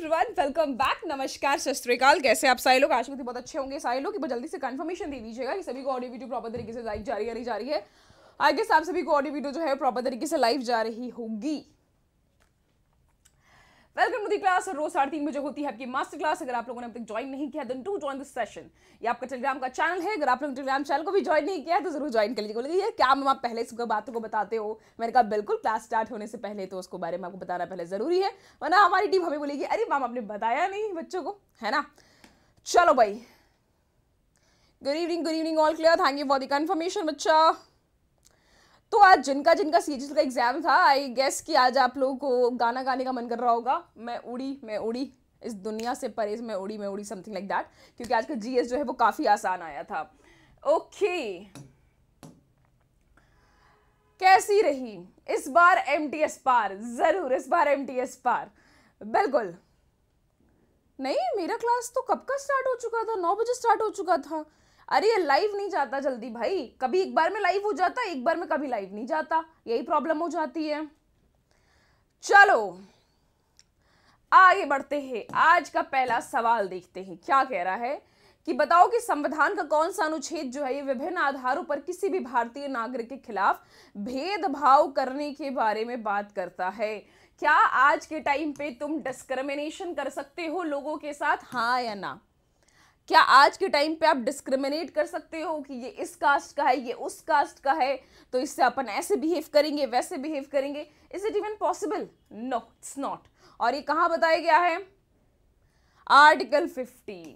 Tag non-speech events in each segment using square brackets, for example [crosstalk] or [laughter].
Everyone welcome back नमस्कार, सत कैसे आप सारे लोग? आज भी बहुत अच्छे होंगे सारे लोग। जल्दी से कंफर्मेशन दे दीजिएगा कि सभी को ऑडियो वीडियो प्रॉपर तरीके से लाइव जारी या नहीं जा रही है आगे आप सभी को ऑडियो वीडियो जो है प्रॉपर तरीके से लाइव जा रही होगी। वेलकम टू दी क्लास रोज साढ़े तीन बजे होती है आपकी मास्टर क्लास अगर आप लोगों ने अब तक ज्वाइन नहीं किया then to join this session ये आपका टेलीग्राम का चैनल है। अगर आप लोग टेलीग्राम चैनल को भी ज्वाइन नहीं किया है तो ज़रूर ज्वाइन कर लीजिए। ये क्या मैम आप पहले सुबह बातों को बताते हो? मैंने कहा, बिल्कुल क्लास स्टार्ट होने से पहले तो उसको बारे में आपको बताना पहले ज़रूरी है। वरना हमारी टीम हमें बोलेगी, अरे मैम आपने बताया नहीं बच्चों को। है ना? चलो भाई। Good evening good evening all clear thank you for the confirmation बच्चा। तो आज जिनका जिनका सी का एग्ज़ाम था आई गेस कि आज आप लोगों को गाना गाने का मन कर रहा होगा। मैं उड़ी मैं उड़ी। इस दुनिया से परे मैं उड़ी मैं उड़ी समथिंग लाइक दैट क्योंकि आज का जीएस जो है वो काफ़ी आसान आया था। Okay okay. कैसी रही? इस बार एम टी एस पार, ज़रूर इस बार एम टी एस पार। बिल्कुल। नहीं, मेरा क्लास तो कब का स्टार्ट हो चुका था? नौ बजे स्टार्ट हो चुका था। अरे ये लाइव नहीं जाता जल्दी भाई। कभी एक बार में लाइव हो जाता, एक बार में कभी लाइव नहीं जाता। यही प्रॉब्लम हो जाती है। चलो, आगे बढ़ते हैं। आज का पहला सवाल देखते हैं। क्या कह रहा है? कि बताओ कि संविधान का कौन सा अनुच्छेद जो है, ये विभिन्न आधारों पर किसी भी भारतीय नागरिक के खिलाफ भेदभाव करने के बारे में बात करता है। क्या आज के टाइम पे तुम डिस्क्रिमिनेशन कर सकते हो लोगों के साथ? हाँ या ना? क्या आज के टाइम पे आप डिस्क्रिमिनेट कर सकते हो कि ये इस कास्ट का है, ये उस कास्ट का है? तो इससे अपन ऐसे बिहेव करेंगे, वैसे बिहेव करेंगे। Is it even possible no it's not और ये कहाँ बताया गया है? आर्टिकल 15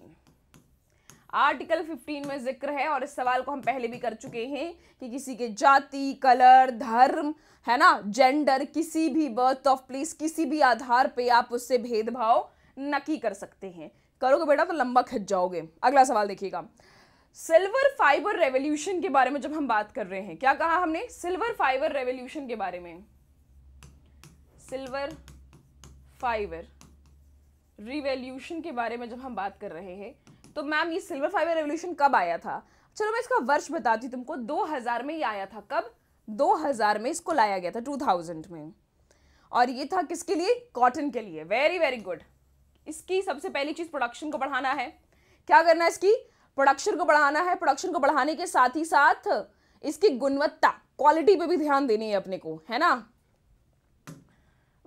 आर्टिकल 15 में ज़िक्र है और इस सवाल को हम पहले भी कर चुके हैं कि किसी के जाति कलर धर्म, है ना? जेंडर किसी भी बर्थ ऑफ़ प्लेस किसी भी आधार पे आप उससे भेदभाव नकी कर सकते हैं। करोगे बेटा तो लंबा खिंच जाओगे। अगला सवाल देखिएगा। सिल्वर फाइबर रेवोल्यूशन के बारे में जब हम बात कर रहे हैं, क्या कहा हमने? सिल्वर फाइबर रेवोल्यूशन के बारे में। सिल्वर फाइबर रिवोल्यूशन के बारे में जब हम बात कर रहे हैं तो मैम ये सिल्वर फाइबर रेवोल्यूशन कब आया था? चलो मैं इसका वर्ष बताती तुमको। 2000 में ये आया था। कब? 2000 में इसको लाया गया था 2000 में। और ये था किसके लिए? कॉटन के लिए। Very very good. इसकी सबसे पहली चीज़ प्रोडक्शन को बढ़ाना है। क्या करना है इसकी? प्रोडक्शन को बढ़ाना है। प्रोडक्शन को बढ़ाने के साथ ही साथ इसकी गुणवत्ता क्वालिटी पे भी ध्यान देनी है अपने को, है ना?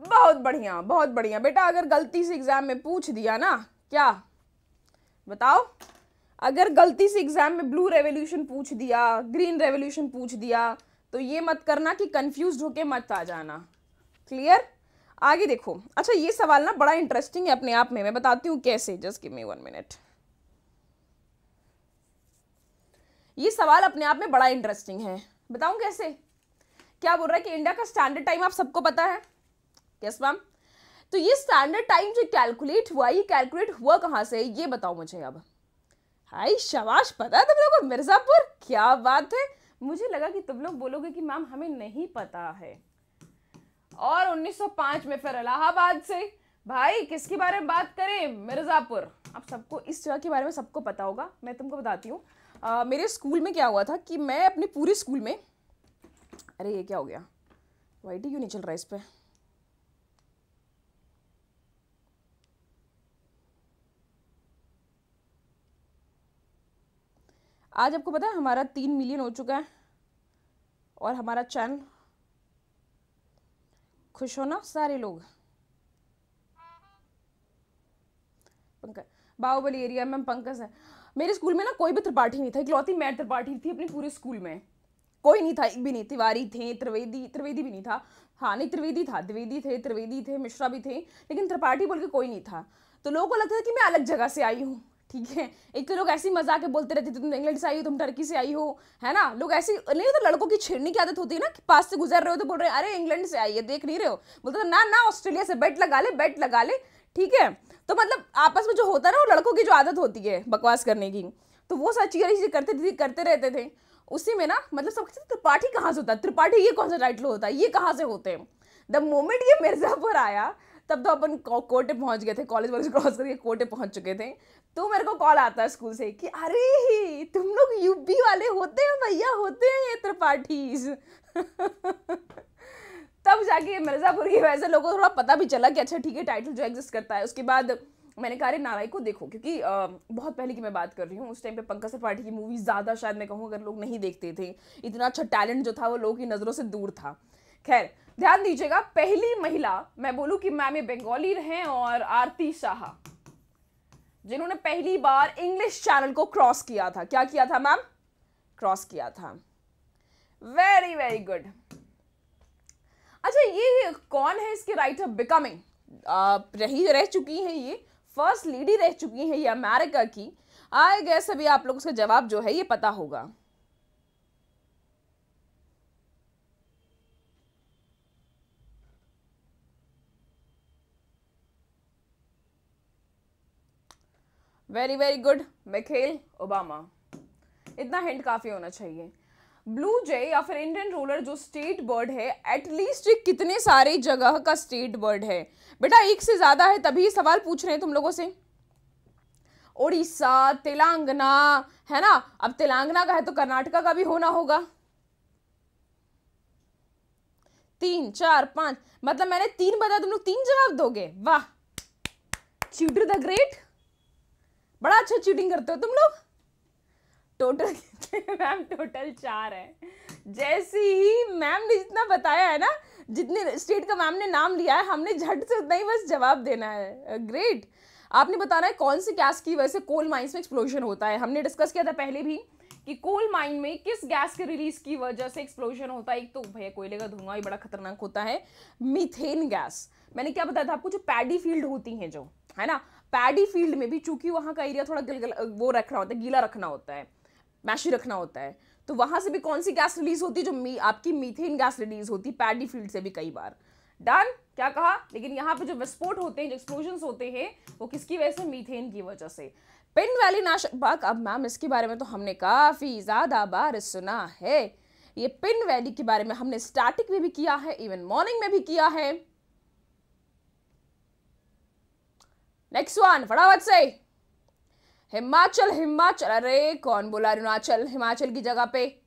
बहुत बढ़िया बहुत बढ़िया। बेटा, अगर गलती से एग्ज़ाम में पूछ दिया ना, क्या? बताओ। अगर गलती से एग्ज़ाम में ब्लू रेवोल्यूशन पूछ दिया ग्रीन रेवोल्यूशन पूछ दिया तो ये मत करना कि कंफ्यूज होके मत आ जाना। क्लियर आगे देखो। अच्छा ये सवाल ना बड़ा इंटरेस्टिंग है अपने आप में। मैं बताती हूँ कैसे। Just give me one minute ये सवाल अपने आप में बड़ा इंटरेस्टिंग है। बताऊँ कैसे? क्या बोल रहा है कि इंडिया का स्टैंडर्ड टाइम आप सबको पता है? यस मैम तो ये स्टैंडर्ड टाइम जो कैलकुलेट हुआ, ये कैलकुलेट हुआ कहाँ से? ये बताओ मुझे अब। हाई शबाश, पता है तुम लोग को? मिर्जापुर? क्या बात है। मुझे लगा कि तुम लोग बोलोगे कि, मैम, हमें नहीं पता है। और 1905 में फिर इलाहाबाद से। भाई, किसके बारे में बात करें? मिर्ज़ापुर। आप सबको, इस जगह के बारे में सबको पता होगा। मैं तुमको बताती हूँ। मेरे स्कूल में क्या हुआ था कि मैं अपने पूरे स्कूल में अरे, ये क्या हो गया? वाइट क्यों नहीं चल रहा इस पर आज आपको पता है, हमारा तीन मिलियन हो चुका है और हमारा चैनल खुश हो ना सारे लोग। पंकज, बाहुबली एरिया में पंकज है। मेरे स्कूल में ना कोई भी त्रिपाठी नहीं था, इकलौती मैं त्रिपाठी थी अपने पूरे स्कूल में। कोई नहीं था, एक भी नहीं, तिवारी थे, त्रिवेदी त्रिवेदी भी नहीं था। हाँ नहीं, त्रिवेदी था, द्विवेदी थे, त्रिवेदी थे, मिश्रा भी थे, लेकिन त्रिपाठी बोल के कोई नहीं था। तो लोगों को लगता था कि मैं अलग जगह से आई हूँ। ठीक है? एक तो लोग ऐसे मज़ाक बोलते रहते तुम इंग्लैंड से आई हो, तुम टर्की से आई हो, है ना? लोग ऐसे नहीं तो लड़कों की छेड़ने की आदत होती है ना, कि पास से गुजर रहे हो तो बोल रहे अरे, इंग्लैंड से आई है, देख नहीं रहे हो। बोलते ना ना, ऑस्ट्रेलिया से बेट लगा ले, बेट लगा ले। ठीक है? तो मतलब आपस में जो होता ना, वो लड़कों की जो आदत होती है बकवास करने की तो वो सारी चीज़ें करते थे, करते रहते थे। उसी में ना मतलब सब त्रिपाठी कहाँ से होता है? त्रिपाठी ये कौन सा टाइटल होता है? ये कहाँ से होते हैं? द मोमेंट ये मिर्ज़ापुर आया तब तो अपन कोटे पहुँच गए थे कॉलेज वॉलेज क्रॉस करके कोटे पहुँच चुके थे। तो मेरे को कॉल आता है स्कूल से कि अरे तुम लोग यूपी वाले होते हैं भैया होते हैं ये त्रिपाठी [laughs] तब जाके मिर्जापुर की वजह से लोगों को थोड़ा पता भी चला कि अच्छा ठीक है टाइटल जो एग्जिस्ट करता है। उसके बाद मैंने कहा अरे नाराई को देखो क्योंकि आ, बहुत पहले की मैं बात कर रही हूँ। उस टाइम पे पंकज त्रिपाठी की मूवी ज़्यादा शायद मैं कहूँ अगर लोग नहीं देखते थे इतना अच्छा टैलेंट जो था वो लोगों की नज़रों से दूर था। खैर, ध्यान दीजिएगा, पहली महिला, मैं बोलूँ कि मैम बंगाली हैं और आरती शाह, जिन्होंने पहली बार इंग्लिश चैनल को क्रॉस किया था। क्या किया था मैम? क्रॉस किया था। वेरी वेरी गुड अच्छा ये कौन है इसके राइटर बिकमिंग रही रह चुकी हैं ये फ़र्स्ट लेडी रह चुकी हैं ये अमेरिका की। आए गए सभी आप लोग उसका जवाब जो है ये पता होगा। Very very good Michelle Obama इतना हिंट काफ़ी होना चाहिए। ब्लू जे या फिर इंडियन रूलर जो स्टेट बर्ड है एटलीस्ट ये कितने सारे जगह का स्टेट बर्ड है। बेटा, एक से ज़्यादा है, तभी सवाल पूछ रहे हैं तुम लोगों से। उड़ीसा, तेलंगाना, है ना? अब तेलंगाना का है तो कर्नाटका का भी होना होगा। तीन, चार, पाँच मतलब मैंने तीन बता, तुम लोग तीन जवाब दोगे? वाह! चीटर द ग्रेट बड़ा अच्छा चीटिंग करते हो तुम लोग? टोटल मैम टोटल चार है। जैसी ही मैम ने जितना बताया है ना, जितने स्टेट का मैम ने नाम लिया है, हमने झट से उतना ही बस जवाब देना है। ग्रेट आपने बताना है कौन सी गैस की वजह से कोल माइंस में एक्सप्लोजन होता है। हमने डिस्कस किया था पहले भी कि कोल माइन में किस गैस के रिलीज़ की वजह से एक्सप्लोजन होता है। एक तो भैया कोयले का धुआँ ही बड़ा खतरनाक होता है। मीथेन गैस मैंने क्या बताया था आपको? जो पैडी फ़ील्ड होती हैं जो, है ना? पैडी फ़ील्ड में भी चूँकि वहाँ का एरिया थोड़ा गिल, वो रखना होता है गीला रखना होता है मैशी रखना होता है तो वहाँ से भी कौन सी गैस रिलीज़ होती है जो मी, आपकी मीथेन गैस रिलीज़ होती है पैडी फ़ील्ड से भी कई बार? डन क्या कहा? लेकिन यहाँ पे जो विस्फोट होते हैं जो एक्सप्लोजन होते हैं वो किसकी वजह से? मीथेन की वजह से। पिन वैली नाशक बाग अब मैम इसके बारे में तो हमने काफ़ी ज़्यादा बार सुना है। ये पिन वैली के बारे में हमने स्टैटिक में भी किया है इवन मॉर्निंग में भी किया है। नेक्स्ट वन फटाफट से। हिमाचल हिमाचल, अरे, कौन बोला अरुणाचल? हिमाचल की जगह पे।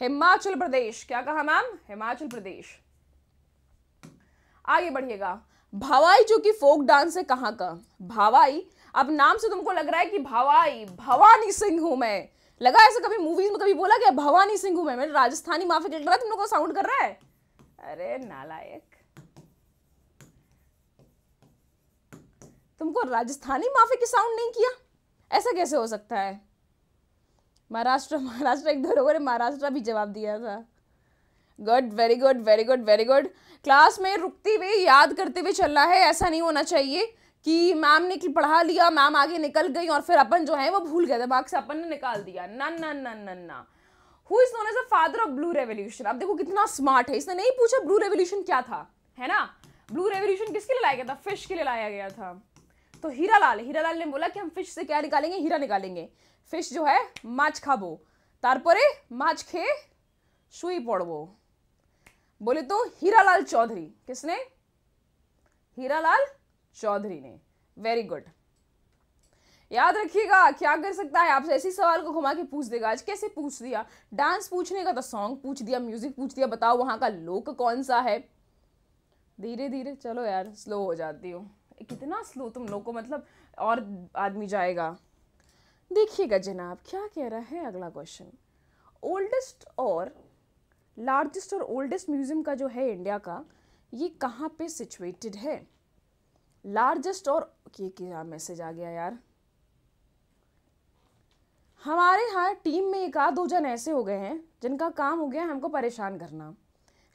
हिमाचल प्रदेश, क्या कहा मैम? हिमाचल प्रदेश। आगे बढ़िएगा। भावाई, जो कि फोक डांस है, कहाँ का? भावाई, अब नाम से तुमको लग रहा है कि भावाई, भवानी सिंह हूँ मैं। लगा ऐसा कभी मूवीज़ में कभी बोला गया, भवानी सिंह हूँ मैं? मेरे राजस्थानी माफ़ी लग रहा है, तुम लोग को साउंड कर रहा है? अरे नालायक। तुमको राजस्थानी माफ़ी की साउंड नहीं किया? ऐसा कैसे हो सकता है? महाराष्ट्र महाराष्ट्र एक दो महाराष्ट्र भी जवाब दिया था। Good very good very good very good class में रुकते हुए, याद करते हुए चलना है, ऐसा नहीं होना चाहिए कि मैम ने पढ़ा लिया मैम आगे निकल गई और फिर अपन जो है वो भूल गए, दिमाग से अपन ने निकाल दिया। ना ना ना ना ना। Who is known as a father of blue revolution अब देखो कितना स्मार्ट है, इसने नहीं पूछा ब्लू रेवोल्यूशन क्या था, है ना? ब्लू रेवोल्यूशन किसके लिए लाया गया था? फ़िश के लिए लाया गया था। तो हीरा लाल हीरा लाल ने बोला कि हम फ़िश से क्या निकालेंगे? हीरा निकालेंगे। फ़िश जो है, माछ खाबो। तारपरे, माछ खे, सुई पड़बो बोले तो हीरालाल चौधरी, किसने? हीरालाल चौधरी ने। वेरी गुड याद रखिएगा, क्या कर सकता है? आपसे ऐसी सवाल को घुमा के पूछ देगा। आज कैसे पूछ दिया? डांस पूछने का तो सॉन्ग पूछ दिया म्यूज़िक पूछ दिया। बताओ वहाँ का लोक कौन सा है? धीरे धीरे चलो यार स्लो हो जाती हूँ। कितना स्लो तुम लोग को मतलब और आदमी जाएगा। देखिएगा जनाब, क्या कह रहा है अगला क्वेश्चन ओल्डेस्ट और लार्जेस्ट और ओल्डेस्ट म्यूज़ियम का जो है इंडिया का, ये कहाँ पे सिचुएटेड है? लार्जेस्ट और, ये क्या मैसेज आ गया यार? हमारे यहाँ टीम में एक आध दो जन ऐसे हो गए हैं, जिनका काम हो गया हमको परेशान करना।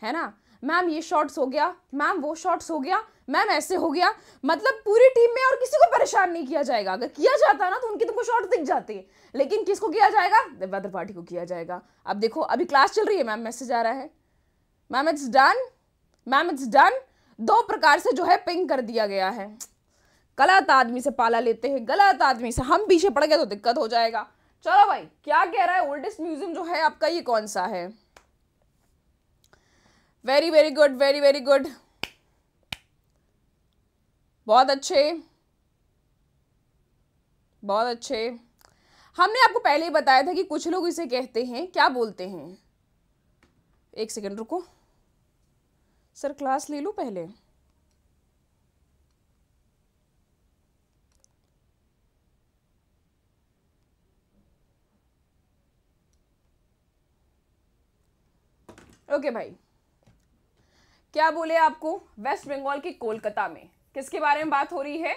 है ना? मैम ये शॉट्स हो गया. मैम वो शॉट्स हो गया. मैम ऐसे हो गया. मतलब पूरी टीम में और किसी को परेशान नहीं किया जाएगा। अगर किया जाता ना तो उनकी तुमको शॉर्ट दिख जाती। लेकिन किसको किया जाएगा? वेदर पार्टी को किया जाएगा। अब देखो, अभी क्लास चल रही है मैम मैसेज आ रहा है। Ma'am it's done ma'am it's done दो प्रकार से जो है पिंग कर दिया गया है। गलत आदमी से पाला लेते हैं, गलत आदमी से हम पीछे पड़ गए तो दिक्कत हो जाएगा। चलो भाई, क्या कह रहा है? ओल्डेस्ट म्यूज़ियम जो है, आपका ये कौन सा है? Very very good very very good बहुत अच्छे। बहुत अच्छे। हमने आपको पहले ही बताया था कि कुछ लोग इसे कहते हैं, क्या बोलते हैं? एक सेकंड, रुको। सर, क्लास ले लूँ पहले। ओके भाई क्या बोले आपको वेस्ट बंगाल की कोलकाता में? किसके बारे में बात हो रही है?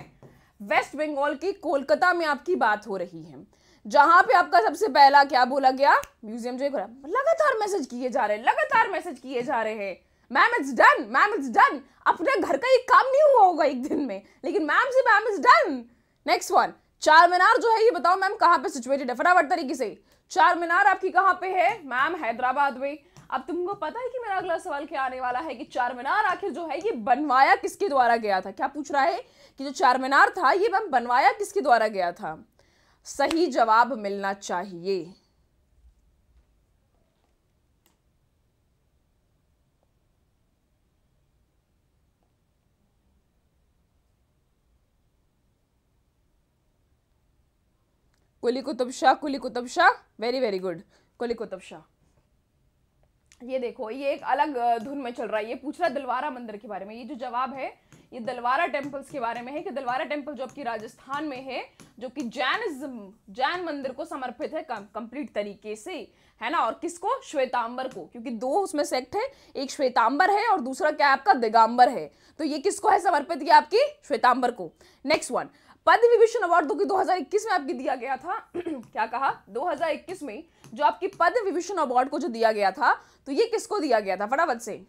वेस्ट बंगाल की कोलकाता में आपकी बात हो रही है। जहाँ पे आपका सबसे पहला क्या बोला गया? म्यूज़ियम जो लगातार मैसेज किए जा रहे हैं, लगातार मैसेज किए जा रहे हैं। Ma'am it's done ma'am it's done अपने घर का एक काम नहीं हुआ होगा एक दिन में। लेकिन मैम से ma'am is done next one Charminar जो है, ये बताओ मैम, कहाँ पे सिचुएटेड है? फटाफट तरीके से। चार मीनार आपकी कहाँ पे है? मैम, हैदराबाद में। अब तुमको पता है कि मेरा अगला सवाल क्या आने वाला है कि चार मीनार आखिर जो है, ये बनवाया किसके द्वारा गया था? क्या पूछ रहा है कि जो चार मीनार था, ये मैम, बनवाया किसके द्वारा गया था? सही जवाब मिलना चाहिए। Quli Qutub Shah Quli Qutub Shah very very good Quli Qutub Shah. ये देखो, ये एक अलग धुन में चल रहा है। ये पूछ रहा है दिलवारा मंदिर के बारे में। ये जो जवाब है, ये दलवारा टेम्पल्स के बारे में है कि दलवारा टेंपल जो आपकी राजस्थान में है, जो कि जैनिज्म, जैन मंदिर को समर्पित है कंप्लीट तरीके से, है ना? और किसको? श्वेतांबर को। क्योंकि दो उसमें सेक्ट है, एक श्वेतांबर है और दूसरा क्या आपका? दिगांबर है। तो ये किसको है समर्पित? किया आपकी श्वेतांबर को। Next one Padma Vibhushan award जो कि 2021 में आपकी दिया गया था। [clears throat] क्या कहा? 2021 में जो आपकी पद्म विभूषण अवार्ड को जो दिया गया था तो ये किसको दिया गया था? फटाफट से।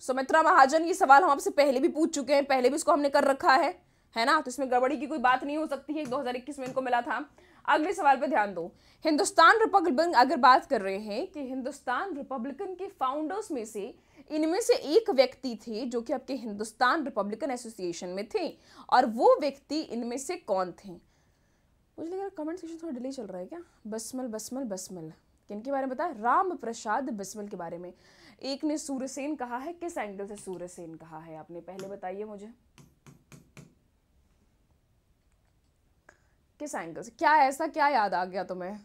सुमित्रा महाजन, ये सवाल हम आपसे पहले भी पूछ चुके हैं, पहले भी इसको हमने कर रखा है है ना? तो इसमें गड़बड़ी की कोई बात नहीं हो सकती है। 2021 में इनको मिला था। अगले सवाल पे ध्यान दो। हिंदुस्तान रिपब्लिकन अगर बात कर रहे हैं कि हिंदुस्तान रिपब्लिकन के फाउंडर्स में से इनमें से एक व्यक्ति थे जो कि आपके हिंदुस्तान रिपब्लिकन एसोसिएशन में थे, और वो व्यक्ति इनमें से कौन थे? मुझे लग रहा कमेंट सेक्शन थोड़ा डिले चल रहा है क्या? बसमल बसमल बसमल। किन के बारे में बताया राम प्रसाद बसमल के बारे में। एक ने सूर्यसेन कहा है, किस एंगल से सूर्यसेन कहा है? आपने पहले बताइए मुझे। किस एंगल से? क्या ऐसा क्या याद आ गया तुम्हें?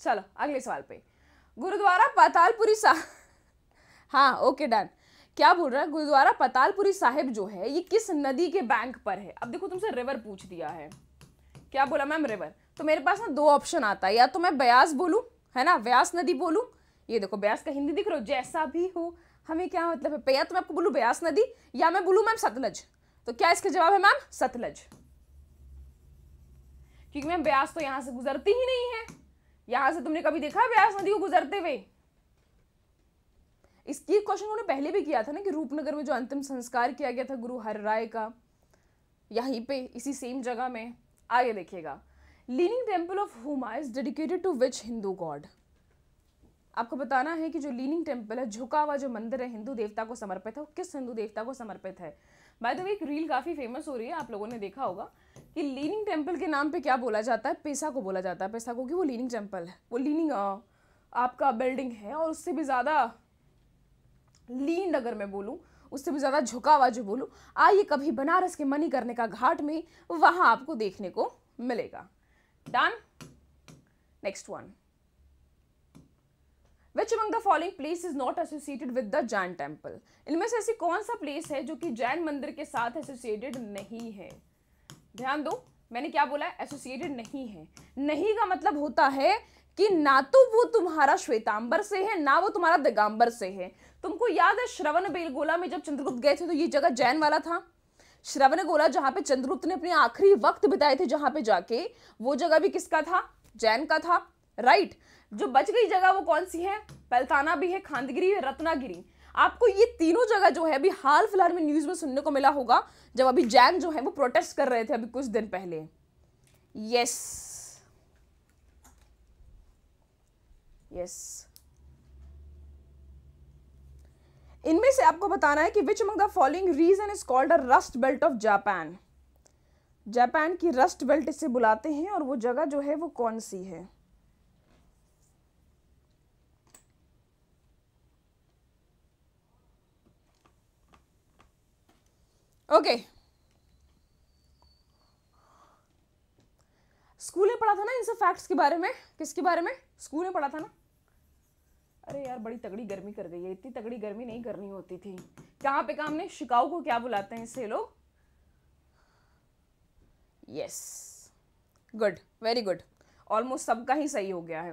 चलो, अगले सवाल पे। गुरुद्वारा पातालपुरी सा [laughs] हाँ ओके डन क्या बोल रहा है? गुरुद्वारा पतालपुरी साहिब जो है, ये किस नदी के बैंक पर है? अब देखो, तुमसे रिवर पूछ दिया है। क्या बोला मैम रिवर तो मेरे पास ना दो ऑप्शन आता है। या तो मैं ब्यास बोलूँ, है ना? व्यास नदी बोलूँ। ये देखो, ब्यास का हिंदी दिख रहा हो, जैसा भी हो, हमें क्या मतलब है? या तो मैं आपको बोलूँ ब्यास नदी, या मैं बोलूँ मैम सतलज। तो क्या इसका जवाब है, मैम? सतलज। क्योंकि मैम, ब्यास तो यहाँ से गुजरती ही नहीं है। यहाँ से तुमने कभी देखा ब्यास नदी को गुजरते हुए? इसकी क्वेश्चन उन्होंने पहले भी किया था ना कि रूपनगर में जो अंतिम संस्कार किया गया था गुरु हर राय का, यहीं पे, इसी सेम जगह में। आगे देखिएगा। Leaning temple of Huma is dedicated to which Hindu god आपको बताना है कि जो लीनिंग टेंपल है, झुका हुआ जो मंदिर है, हिंदू देवता को समर्पित है, वो किस हिंदू देवता को समर्पित है? बाय द वे एक रील काफ़ी फ़ेमस हो रही है, आप लोगों ने देखा होगा कि लीनिंग टेंपल के नाम पे क्या बोला जाता है? पैसा को बोला जाता है। पैसा को कि वो लीनिंग टेंपल है। वो लीनिंग आपका बिल्डिंग है और उससे भी ज़्यादा लीन अगर मैं बोलूँ, उससे भी ज़्यादा झुका हुआ जो बोलूँ, आइए कभी बनारस के मनी करने का घाट में वहाँ आपको देखने को मिलेगा। Done next one which among the following place is not associated with the Jain temple इनमें से ऐसी कौन सा प्लेस है जो कि जैन मंदिर के साथ एसोसिएटेड नहीं है? ध्यान दो, मैंने क्या बोला एसोसिएटेड नहीं है। नहीं का मतलब होता है कि ना तो वो तुम्हारा श्वेतांबर से है, ना वो तुम्हारा दिगांबर से है। तुमको याद है श्रवण बेलगोला में जब चंद्रगुप्त गए थे तो ये जगह जैन वाला था? श्रवण गोला जहाँ पे चंद्रगुप्त ने अपने आखिरी वक्त बिताए थे जहाँ पे जाके, वो जगह भी किसका था? जैन का था राइट जो बच गई जगह वो कौन सी है? पलताना भी है, खांदगिरी है, रत्नागिरी। आपको ये तीनों जगह जो है, अभी हाल फ़िलहाल में न्यूज़ में सुनने को मिला होगा, जब अभी जैन जो है, वो प्रोटेस्ट कर रहे थे अभी कुछ दिन पहले। यस यस इनमें से आपको बताना है कि which among the following region is called a rust belt of Japan Japan की रस्ट बेल्ट इसे बुलाते हैं और वो जगह जो है, वो कौन सी है? ओके। स्कूल में पढ़ा था ना इन सब फैक्ट्स के बारे में? किसके बारे में? स्कूल में पढ़ा था ना? अरे यार, बड़ी तगड़ी गर्मी कर गई है। इतनी तगड़ी गर्मी नहीं करनी होती थी। कहाँ पे काम ने? शिकाऊ को क्या बुलाते हैं इससे लोग? Yes good very good almost सबका ही सही हो गया है।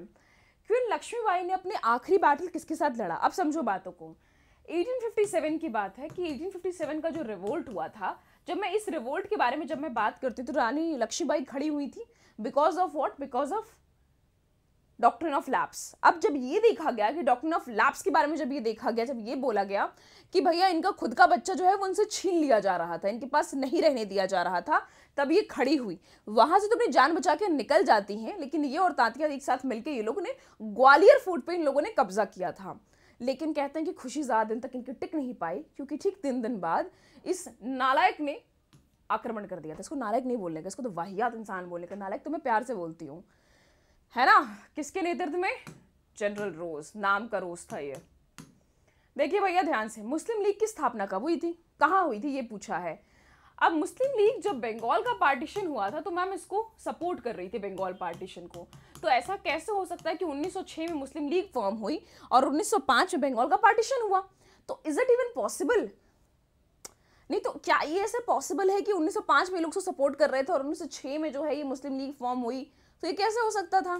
क्वीन लक्ष्मीबाई ने अपने आखिरी बैटल किसके साथ लड़ा? अब समझो बातों को। 1857 की बात है कि 1857 का जो रिवोल्ट हुआ था, जब मैं इस रिवोल्ट के बारे में जब मैं बात करती तो रानी लक्ष्मीबाई खड़ी हुई थी because of what because of doctrine of lapse अब जब ये देखा गया कि डॉक्ट्रिन ऑफ़ लैब्स के बारे में जब ये देखा गया, जब ये बोला गया कि भैया इनका खुद का बच्चा जो है, वो उनसे छीन लिया जा रहा था, इनके पास नहीं रहने दिया जा रहा था, तब ये खड़ी हुई। वहाँ से तो अपनी जान बचा के निकल जाती हैं, लेकिन ये और तांतिया एक साथ मिलकर ये लोगों ने ग्वालियर फोर्ट पर इन लोगों ने कब्जा किया था। लेकिन कहते हैं कि खुशी ज़्यादा दिन तक इनकी टिक नहीं पाई, क्योंकि ठीक तीन दिन बाद इस नालायक ने आक्रमण कर दिया था। इसको नालायक नहीं बोलने का, इसको तो वाहियात इंसान बोलने का। नालायक तो मैं प्यार से बोलती हूँ। है ना? किसके नेतृत्व में जनरल रोज नाम का रोज था ये। देखिए भैया, ध्यान से, मुस्लिम लीग की स्थापना कब हुई थी? कहाँ हुई थी? ये पूछा है। अब मुस्लिम लीग जब बंगाल का पार्टीशन हुआ था तो मैम इसको सपोर्ट कर रही थी बंगाल पार्टीशन को। तो ऐसा कैसे हो सकता है कि 1906 में मुस्लिम लीग फॉर्म हुई और 1905 में बंगाल का पार्टीशन हुआ? तो इज़ इट इवन पॉसिबल नहीं तो क्या ये ऐसे पॉसिबल है कि 1905 में लोग सपोर्ट कर रहे थे और 1906 में जो है ये मुस्लिम लीग फॉर्म हुई? तो ये कैसे हो सकता था?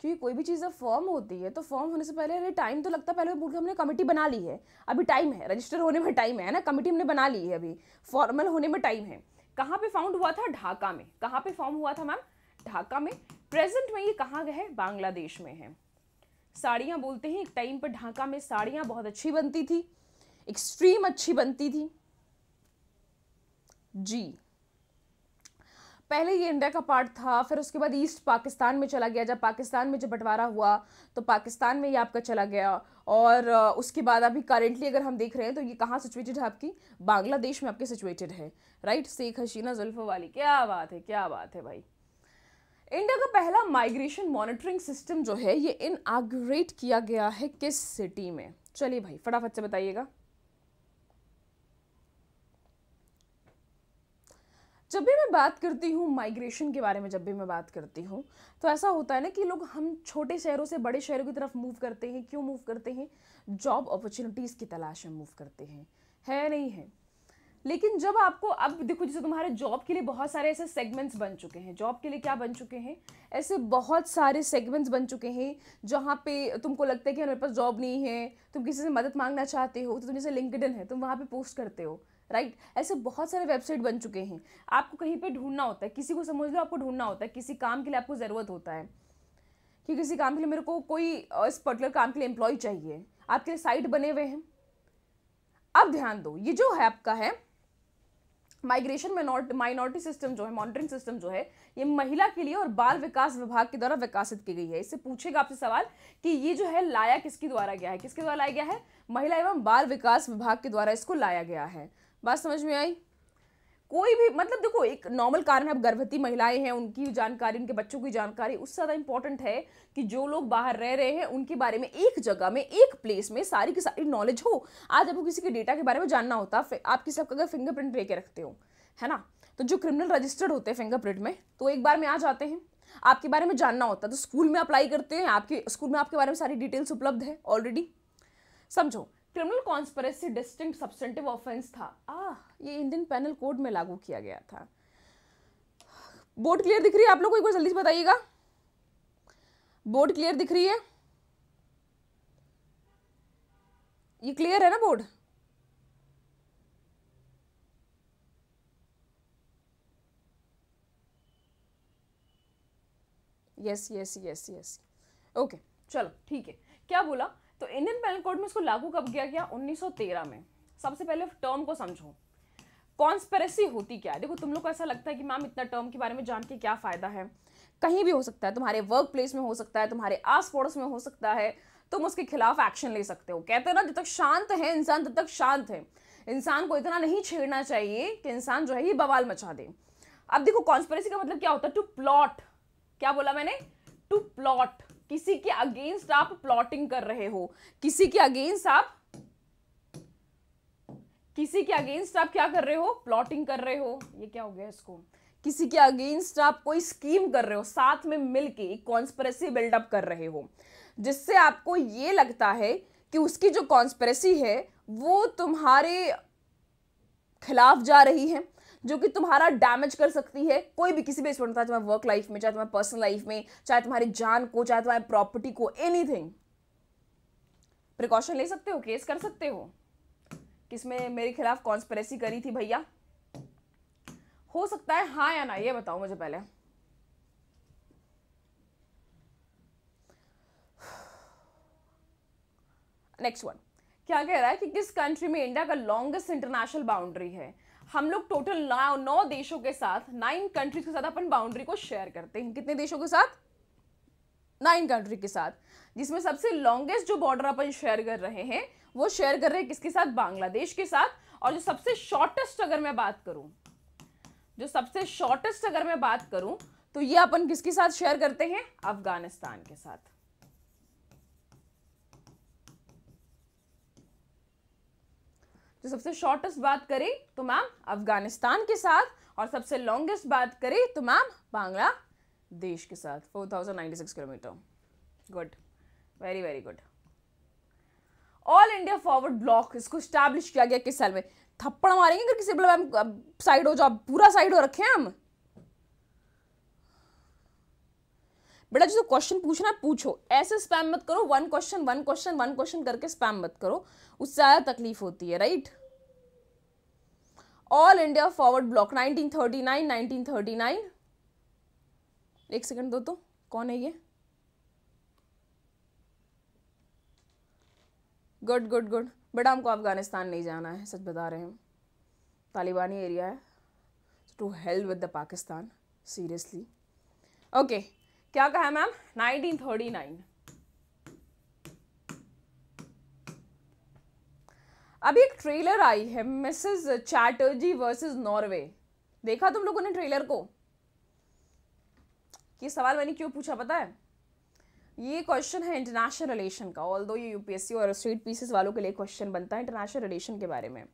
क्योंकि कोई भी चीज़ फॉर्म होती है तो फॉर्म होने से पहले अरे टाइम तो लगता है, पहले बोल के हमने कमेटी बना ली है। अभी टाइम है रजिस्टर होने में टाइम है ना? कमेटी हमने बना ली है अभी। फॉर्मल होने में टाइम है। कहाँ पे फाउंड हुआ था? ढाका में। कहाँ पे फॉर्म हुआ था मैम ढाका में। प्रेजेंट में ये कहाँ गए बांग्लादेश में है। साड़ियाँ बोलते हैं, एक टाइम पर ढाका में साड़ियाँ बहुत अच्छी बनती थी। एक्सट्रीम अच्छी बनती थी। जी। पहले ये इंडिया का पार्ट था, फिर उसके बाद ईस्ट पाकिस्तान में चला गया। जब पाकिस्तान में जब बंटवारा हुआ तो पाकिस्तान में ये आपका चला गया। और उसके बाद अभी करेंटली अगर हम देख रहे हैं तो ये कहाँ सिचुएटेड है आपकी? बांग्लादेश में आपके सिचुएटेड है। राइट शेख हसीना जुल्फो वाली क्या बात है, क्या बात है भाई। इंडिया का पहला माइग्रेशन मॉनिटरिंग सिस्टम जो है, ये इनग्रेट किया गया है किस सिटी में? चलिए भाई, फटाफट से बताइएगा। जब भी मैं बात करती हूँ माइग्रेशन के बारे में जब भी मैं बात करती हूँ तो ऐसा होता है ना कि लोग हम छोटे शहरों से बड़े शहरों की तरफ़ मूव करते हैं। क्यों मूव करते हैं? जॉब अपॉर्चुनिटीज़ की तलाश में मूव करते हैं। है नहीं है? लेकिन जब आपको, अब देखो जैसे तुम्हारे जॉब के लिए बहुत सारे ऐसे सेगमेंट्स बन चुके हैं। जॉब के लिए क्या बन चुके हैं? ऐसे बहुत सारे सेगमेंट्स बन चुके हैं, जहाँ पे तुमको लगता है कि मेरे पास जॉब नहीं है, तुम किसी से मदद मांगना चाहते हो तो तुम जैसे लिंकडन है, तुम वहाँ पे पोस्ट करते हो। राइट? ऐसे बहुत सारे वेबसाइट बन चुके हैं। आपको कहीं पे ढूंढना होता है, किसी को समझ लो आपको ढूंढना होता है, किसी काम के लिए आपको ज़रूरत होता है, कि किसी काम के लिए मेरे को कोई इस पर्टिकुलर काम के लिए एम्प्लॉय चाहिए। आपके लिए साइट बने हुए हैं। अब ध्यान दो, ये जो है आपका है माइग्रेशन माइनॉरिटी सिस्टम जो है मॉनिटरिंग सिस्टम जो है, ये महिला के लिए और बाल विकास विभाग के द्वारा विकसित की गई है। इससे पूछेगा आपसे सवाल कि ये जो है लाया किसके द्वारा गया है? किसके द्वारा लाया गया है? महिला एवं बाल विकास विभाग के द्वारा इसको लाया गया है। बात समझ में आई? कोई भी मतलब देखो, एक नॉर्मल कारण अब गर्भवती महिलाएँ हैं, उनकी जानकारी, उनके बच्चों की जानकारी, उससे ज़्यादा इंपॉर्टेंट है कि जो लोग बाहर रह रहे हैं, उनके बारे में एक जगह में, एक प्लेस में सारी की सारी नॉलेज हो। आज आपको किसी के डेटा के बारे में जानना होता आप किसी अगर फिंगरप्रिंट लेके रखते हो, है ना? तो जो क्रिमिनल रजिस्टर्ड होते हैं फिंगरप्रिंट में तो एक बार में आ जाते हैं। आपके बारे में जानना होता है तो स्कूल में अप्लाई करते हैं, आपके स्कूल में आपके बारे में सारी डिटेल्स उपलब्ध है ऑलरेडी समझो criminal conspiracy distinct substantive offence था। आ ये इंडियन पैनल कोड में लागू किया गया था। बोर्ड क्लियर दिख रही है? आप लोग को एक बार जल्दी से बताइएगा। बोर्ड क्लियर दिख रही है? ये क्लियर है ना board? Yes yes yes yes okay चलो, ठीक है। क्या बोला? तो इंडियन पेनल कोड में इसको लागू कब किया गया? 1913 में। सबसे पहले टर्म को समझो। कॉन्स्पेरेसी होती क्या है? देखो, तुम लोग को ऐसा लगता है कि मैम इतना टर्म के बारे में जान के क्या फ़ायदा है? कहीं भी हो सकता है। तुम्हारे वर्क प्लेस में हो सकता है, तुम्हारे आस पड़ोस में हो सकता है। तुम उसके खिलाफ एक्शन ले सकते हो। कहते हैं ना, जब तक शांत है इंसान, तब तक शांत है। इंसान को इतना नहीं छेड़ना चाहिए कि इंसान जो है ये बवाल मचा दे। अब देखो कॉन्स्पेरेसी का मतलब क्या होता है? टू प्लॉट क्या बोला मैंने? टू प्लॉट किसी के अगेंस्ट आप प्लॉटिंग कर रहे हो। किसी के अगेंस्ट आप किसी के अगेंस्ट आप क्या कर रहे हो? प्लॉटिंग कर रहे हो। ये क्या हो गया इसको? किसी के अगेंस्ट आप कोई स्कीम कर रहे हो, साथ में मिलके एक कॉन्स्परेसी बिल्डअप कर रहे हो, जिससे आपको ये लगता है कि उसकी जो कॉन्स्परेसी है, वो तुम्हारे खिलाफ जा रही है। जो कि तुम्हारा डैमेज कर सकती है, कोई भी किसी भी स्टूडेंट चाहे तुम्हारे वर्क लाइफ में, चाहे तुम्हारे पर्सनल लाइफ में, चाहे तुम्हारी जान को, चाहे तुम्हारी प्रॉपर्टी को एनीथिंग प्रिकॉशन ले सकते हो केस कर सकते हो। किसमें मेरे खिलाफ कॉन्स्परेसी करी थी भैया? हो सकता है हाँ या ना, ये बताओ मुझे पहले। नेक्स्ट वन क्या कह रहा है कि किस कंट्री में इंडिया का लॉन्गेस्ट इंटरनेशनल बाउंड्री है? हम लोग टोटल नौ नौ देशों के साथ नाइन कंट्रीज़ के साथ अपन बाउंड्री को शेयर करते हैं। कितने देशों के साथ? नाइन कंट्री के साथ। जिसमें सबसे लॉन्गेस्ट जो बॉर्डर अपन शेयर कर रहे हैं, वो शेयर कर रहे हैं किसके साथ? बांग्लादेश के साथ। और जो सबसे शॉर्टेस्ट अगर मैं बात करूँ, जो सबसे शॉर्टेस्ट अगर मैं बात करूँ तो ये अपन किसके साथ शेयर करते हैं? अफ़गानिस्तान के साथ। जो सबसे शॉर्टेस्ट बात करें तो मैम अफ़गानिस्तान के साथ और सबसे लॉन्गेस्ट बात करें तो मैम बांग्लादेश के साथ 4096 kilometre. Good very very good all India forward bloc इसको स्टैब्लिश किया गया किस साल में? थप्पड़ मारेंगे अगर किसी मैम साइड हो जाओ, पूरा साइड हो रखे हैं हम? बेटा जो क्वेश्चन पूछना पूछो। ऐसे स्पैम मत करो one question one question one question करके स्पैम मत करो। उससे ज़्यादा तकलीफ़ होती है right all India forward bloc 1939 1939 एक सेकंड दो तो। कौन है ये? गुड गुड गुड बेटा हमको अफ़गानिस्तान नहीं जाना है, सच बता रहे हैं तालिबानी एरिया है। To help with the Pakistan seriously okay क्या कहा मैम? 1939 अभी एक ट्रेलर आई है मिसेस चैटर्जी वर्सेस नॉर्वे देखा तुम लोगों ने ट्रेलर को? ये सवाल मैंने क्यों पूछा पता है? ये क्वेश्चन है इंटरनेशनल रिलेशन का ऑल दो ये यूपीएससी और स्टेट पीसेस वालों के लिए क्वेश्चन बनता है इंटरनेशनल रिलेशन के बारे में।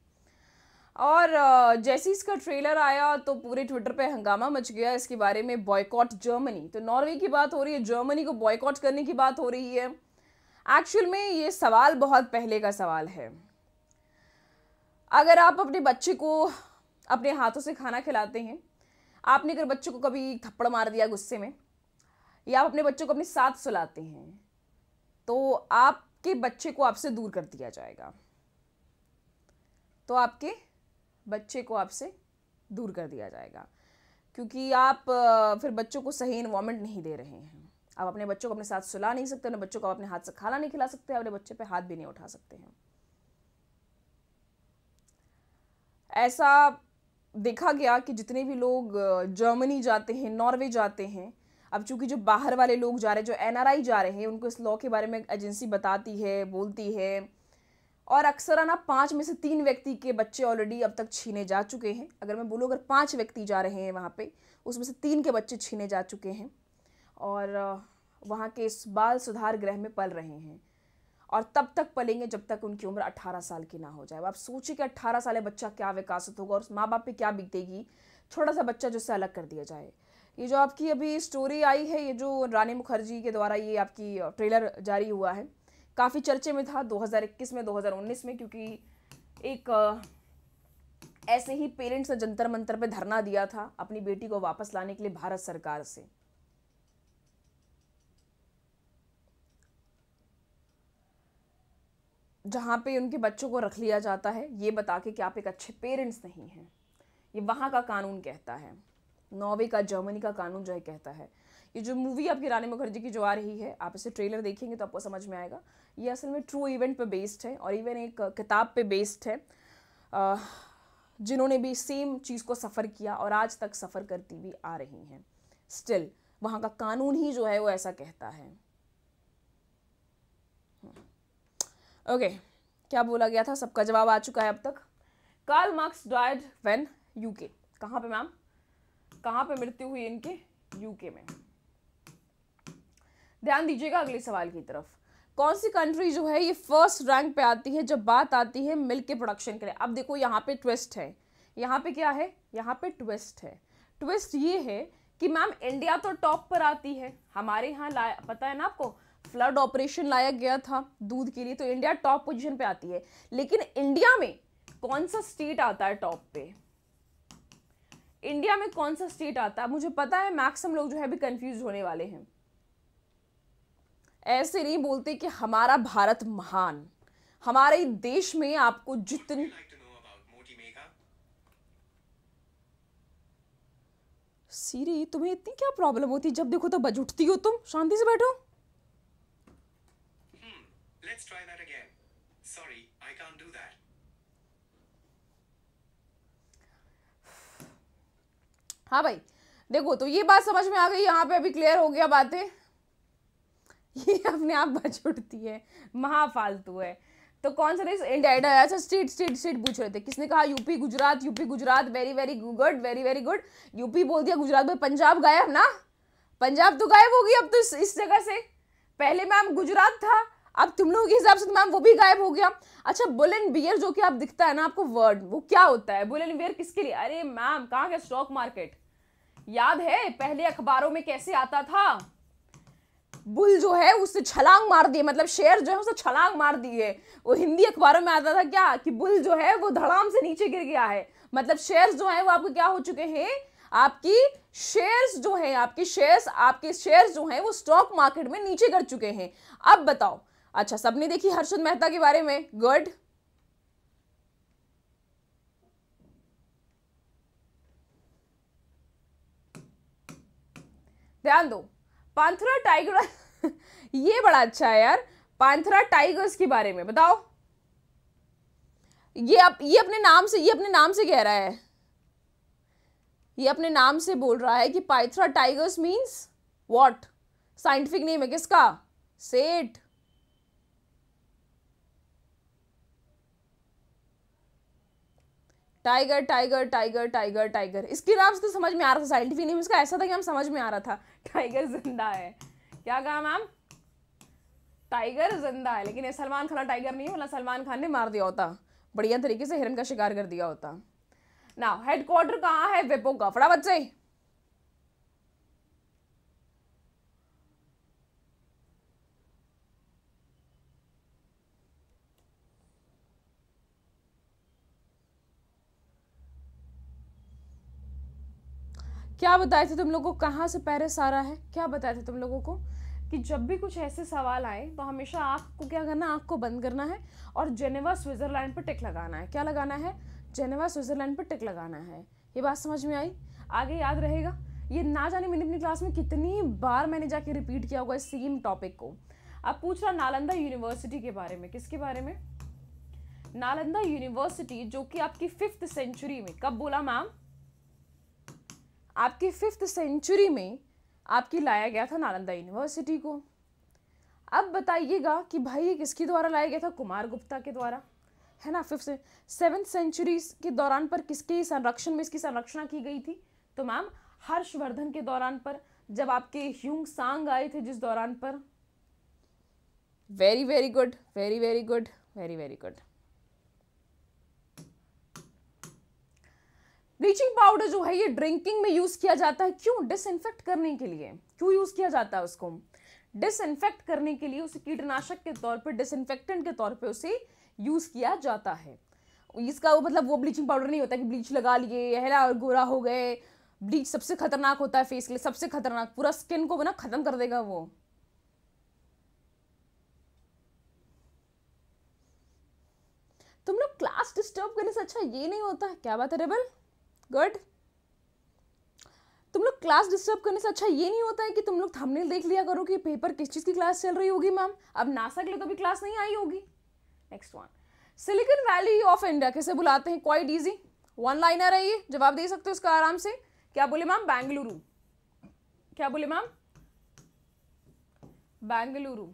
और जैसे इसका ट्रेलर आया तो पूरे ट्विटर पे हंगामा मच गया इसके बारे में बॉयकॉट जर्मनी तो नॉर्वे की बात हो रही है जर्मनी को बॉयकॉट करने की बात हो रही है। एक्चुअल में ये सवाल बहुत पहले का सवाल है। अगर आप अपने बच्चे को अपने हाथों से खाना खिलाते हैं, आपने अगर बच्चे को कभी थप्पड़ मार दिया गुस्से में, या आप अपने बच्चों को अपने साथ सुलाते हैं तो आपके बच्चे को आपसे दूर कर दिया जाएगा। तो आपके बच्चे को आपसे दूर कर दिया जाएगा। क्योंकि आप फिर बच्चों को सही इन्वॉर्मेंट नहीं दे रहे हैं। आप अपने बच्चों को अपने साथ सुला नहीं सकते, अपने बच्चों को अपने हाथ से खाना नहीं खिला सकते, अपने बच्चे पे हाथ भी नहीं उठा सकते हैं। ऐसा देखा गया कि जितने भी लोग जर्मनी जाते हैं, नॉर्वे जाते हैं, अब चूँकि जो बाहर वाले लोग जा रहे हैं, जो एनआरआई जा रहे हैं, उनको इस लॉ के बारे में एजेंसी बताती है, बोलती है और अक्सर आना पाँच में से तीन व्यक्ति के बच्चे ऑलरेडी अब तक छीने जा चुके हैं। अगर मैं बोलूँ, अगर पाँच व्यक्ति जा रहे हैं वहाँ पे, उसमें से तीन के बच्चे छीने जा चुके हैं और वहाँ के इस बाल सुधार गृह में पल रहे हैं और तब तक पलेंगे जब तक उनकी उम्र 18 साल की ना हो जाए। आप सोचिए कि 18 साल बच्चा क्या विकासित होगा और माँ बाप पे क्या बीतेगी? छोटा सा बच्चा जिससे अलग कर दिया जाए। ये जो आपकी अभी स्टोरी आई है, ये जो रानी मुखर्जी के द्वारा ये आपकी ट्रेलर जारी हुआ है काफ़ी चर्चे में था 2021 में 2019 में, क्योंकि एक ऐसे ही पेरेंट्स ने जंतर मंतर पे धरना दिया था अपनी बेटी को वापस लाने के लिए भारत सरकार से। जहाँ पे उनके बच्चों को रख लिया जाता है, ये बता के कि आप एक अच्छे पेरेंट्स नहीं हैं। ये वहाँ का कानून कहता है। नॉर्वे का, जर्मनी का कानून जो है कहता है। ये जो मूवी आपकी रानी मुखर्जी की जो आ रही है आप इसे ट्रेलर देखेंगे तो आपको समझ में आएगा। ये असल में ट्रू इवेंट पे बेस्ड है और इवन एक किताब पे बेस्ड है। जिन्होंने भी सेम चीज़ को सफ़र किया और आज तक सफ़र करती भी आ रही हैं। स्टिल वहाँ का कानून ही जो है वो ऐसा कहता है। ओके okay, क्या बोला गया था? सबका जवाब आ चुका है अब तक। Karl Marx died when UK कहाँ पे मैम कहाँ पे मृत्यु हुई इनके? यूके में। ध्यान दीजिएगा अगले सवाल की तरफ़। कौन सी कंट्री जो है ये फ़र्स्ट रैंक पे आती है, जब बात आती है मिल्क के प्रोडक्शन के लिए? अब देखो, यहाँ पे ट्विस्ट है। यहाँ पे क्या है? यहाँ पे ट्विस्ट है। ट्विस्ट ये है कि मैम इंडिया तो टॉप पर आती है। हमारे यहाँ लाया, पता है ना आपको? फ्लड ऑपरेशन लाया गया था दूध के लिए तो इंडिया टॉप पोजीशन पे आती है। लेकिन इंडिया में कौन सा स्टेट आता है टॉप पे? इंडिया में कौन सा स्टेट आता है? मुझे पता है मैक्सिमम लोग जो है अभी कंफ्यूज होने वाले हैं। ऐसे नहीं बोलते कि हमारा भारत महान। हमारे देश में आपको जितनी सीरी तुम्हें इतनी क्या प्रॉब्लम होती? जब देखो तो बज उठती हो तुम। शांति से बैठो. Sorry, that. हाँ भाई देखो तो ये बात समझ में आ गई। यहाँ पे अभी क्लियर हो गया बातें। [laughs] ये अपने आप बच उठती है महाफालतू है। तो कौन सा देश इंडिया अच्छा स्टेट स्टेट स्टेट पूछ रहे थे। किसने कहा? UP Gujarat UP Gujarat very very good very very good UP बोल दिया गुजरात में पंजाब गायब ना? पंजाब तो गायब होगी अब तो इस, जगह से। पहले मैम गुजरात था अब तुम लोगों के हिसाब से तो मैम वो भी गायब हो गया। अच्छा बुल एंड बियर जो कि आप दिखता है ना आपको वर्ड वो क्या होता है? बुल एंड बियर किसके लिए? अरे मैम कहाँ गया स्टॉक मार्केट याद है पहले अखबारों में कैसे आता था? बुल जो है उससे छलांग मार दिए मतलब शेर जो है उसे छलांग मार दी है। वो हिंदी अखबारों में आता था क्या कि बुल जो है, वो धड़ाम से नीचे गिर गया है। मतलब शेयर्स जो है, वो आपके क्या हो चुके हैं? आपकी शेयर्स जो है, आपकी शेयर्स आपके शेयर्स जो है, वो स्टॉक मार्केट में नीचे गिर चुके हैं। अब बताओ। अच्छा सबने देखी हर्षद मेहता के बारे में? गुड ध्यान दो। पांथरा टाइगर [laughs] ये बड़ा अच्छा है यार। पांथरा टाइगर्स के बारे में, बताओ। ये आप ये अपने नाम से ये अपने नाम से कह रहा है। ये अपने नाम से बोल रहा है कि Panthera tigris means what scientific name है किसका? सेठ tiger tiger tiger tiger tiger इसके नाम से तो समझ में आ रहा था साइंटिफिक नेम इसका ऐसा था कि हम समझ में आ रहा था। टाइगर ज़िंदा है। क्या कहा मैम? टाइगर ज़िंदा है, लेकिन सलमान खान टाइगर नहीं है मतलब सलमान खान ने मार दिया होता। बढ़िया तरीके से हिरन का शिकार कर दिया होता। ना हेडक्वार्टर कहाँ है? विपो का। फटाफट से। क्या बताए थे तुम लोगों को? कहाँ से पेरिस आ रहा है? क्या बताए थे तुम लोगों को? कि जब भी कुछ ऐसे सवाल आए तो हमेशा आँख को क्या करना, आँख को बंद करना है और जेनेवा, स्विट्जरलैंड पर टिक लगाना है। क्या लगाना है? जेनेवा, स्विट्जरलैंड पर टिक लगाना है। ये बात समझ में आई? आगे याद रहेगा? ये ना जाने मैंने अपनी क्लास में कितनी बार मैंने जाके रिपीट किया होगा इस सेम टॉपिक को। अब पूछ रहा नालंदा यूनिवर्सिटी के बारे में। किसके बारे में? नालंदा यूनिवर्सिटी जो कि आपकी फिफ्थ सेंचुरी में। कब बोला मैम आपकी फिफ्थ सेंचुरी में आपकी लाया गया था नालंदा यूनिवर्सिटी को। अब बताइएगा कि भाई ये किसके द्वारा लाया गया था? कुमार गुप्ता के द्वारा। है ना? फिफ्थ सेवन्थ सेंचुरी के दौरान पर किसके संरक्षण में इसकी संरक्षणा की गई थी? तो मैम हर्षवर्धन के दौरान पर, जब आपके ह्यूंग सांग आए थे जिस दौरान पर। Very very good very very good very very good bleaching powder जो है ये ड्रिंकिंग में यूज़ किया जाता है। क्यों? डिसइंफेक्ट करने के लिए। क्यों यूज़ किया जाता है उसको? डिसइंफेक्ट करने के लिए उसे कीटनाशक के तौर पर डिसइंफेक्टेंट के तौर पे उसे यूज़ किया जाता है। इसका वो मतलब वो ब्लीचिंग पाउडर नहीं होता कि ब्लीच लगा लिए, है और गोरा हो गए। ब्लीच सबसे खतरनाक होता है फेस के लिए, सबसे खतरनाक। पूरा स्किन को ना खत्म कर देगा वो। तुम लोग क्लास डिस्टर्ब करने से अच्छा ये नहीं होता। क्या बात है रेबल गुड। तुम लोग क्लास डिस्टर्ब करने से अच्छा ये नहीं होता है कि तुम लोग थंबनेल देख लिया करो कि पेपर किस चीज़ की क्लास चल रही होगी मैम अब नासा के लिए तो भी क्लास नहीं आई होगी। Next one silicon valley of India कैसे बुलाते हैं? क्वाइट इजी वन लाइनर है ये। जवाब दे सकते हो इसका आराम से। क्या बोले मैम बेंगलुरु क्या बोले मैम बेंगलुरु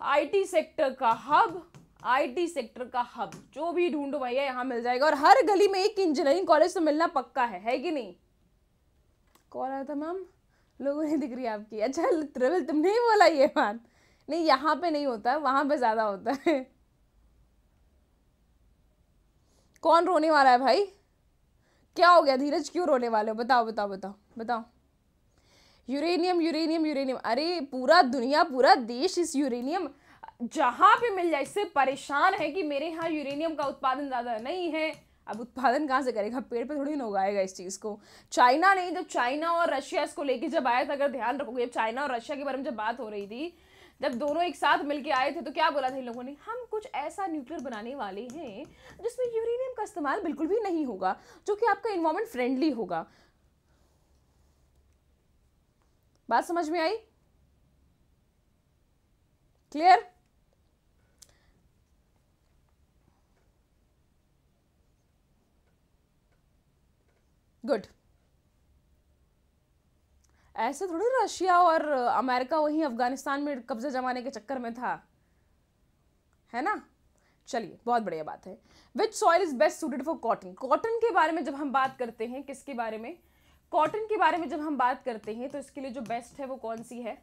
आईटी सेक्टर का हब आईटी सेक्टर का हब, जो भी ढूंढो भैया, यहाँ मिल जाएगा। और हर गली में एक इंजीनियरिंग कॉलेज तो मिलना पक्का है है कि नहीं? कॉल आया था मैम लोगों ने दिख रही आपकी। अच्छा ट्रेवल तुमने ही बोला ये बात। नहीं, यहाँ पे नहीं होता है वहाँ पे ज़्यादा होता है। कौन रोने वाला है भाई? क्या हो गया, धीरज? क्यों रोने वाले हो? बताओ बताओ बताओ बताओ। यूरेनियम यूरेनियम यूरेनियम अरे, पूरा दुनिया, पूरा देश इस यूरेनियम जहाँ पे मिल जाए, इससे परेशान है कि मेरे यहाँ यूरेनियम का उत्पादन ज़्यादा नहीं है। अब उत्पादन कहाँ से करेगा? पेड़ पे थोड़ी ना उगाएगा इस चीज़ को। चाइना नहीं, जब चाइना और रशिया इसको लेके जब आया था, अगर ध्यान रखोगे चाइना और रशिया के बारे में जब बात हो रही थी, जब दोनों एक साथ मिलके आए थे तो क्या बोला था इन लोगों ने? हम कुछ ऐसा न्यूक्लियर बनाने वाले हैं, जिसमें यूरेनियम का इस्तेमाल बिल्कुल भी नहीं होगा, जो कि आपका इन्वायरमेंट फ्रेंडली होगा। बात समझ में आई? क्लियर गुड ऐसे थोड़ी रशिया और अमेरिका वहीं अफ़गानिस्तान में कब्जा जमाने के चक्कर में था। है ना? चलिए, बहुत बढ़िया बात है। Which soil is best suited for cotton cotton के बारे में जब हम बात करते हैं, किसके बारे में? कॉटन के बारे में जब हम बात करते हैं तो इसके लिए जो बेस्ट है वो कौन सी है?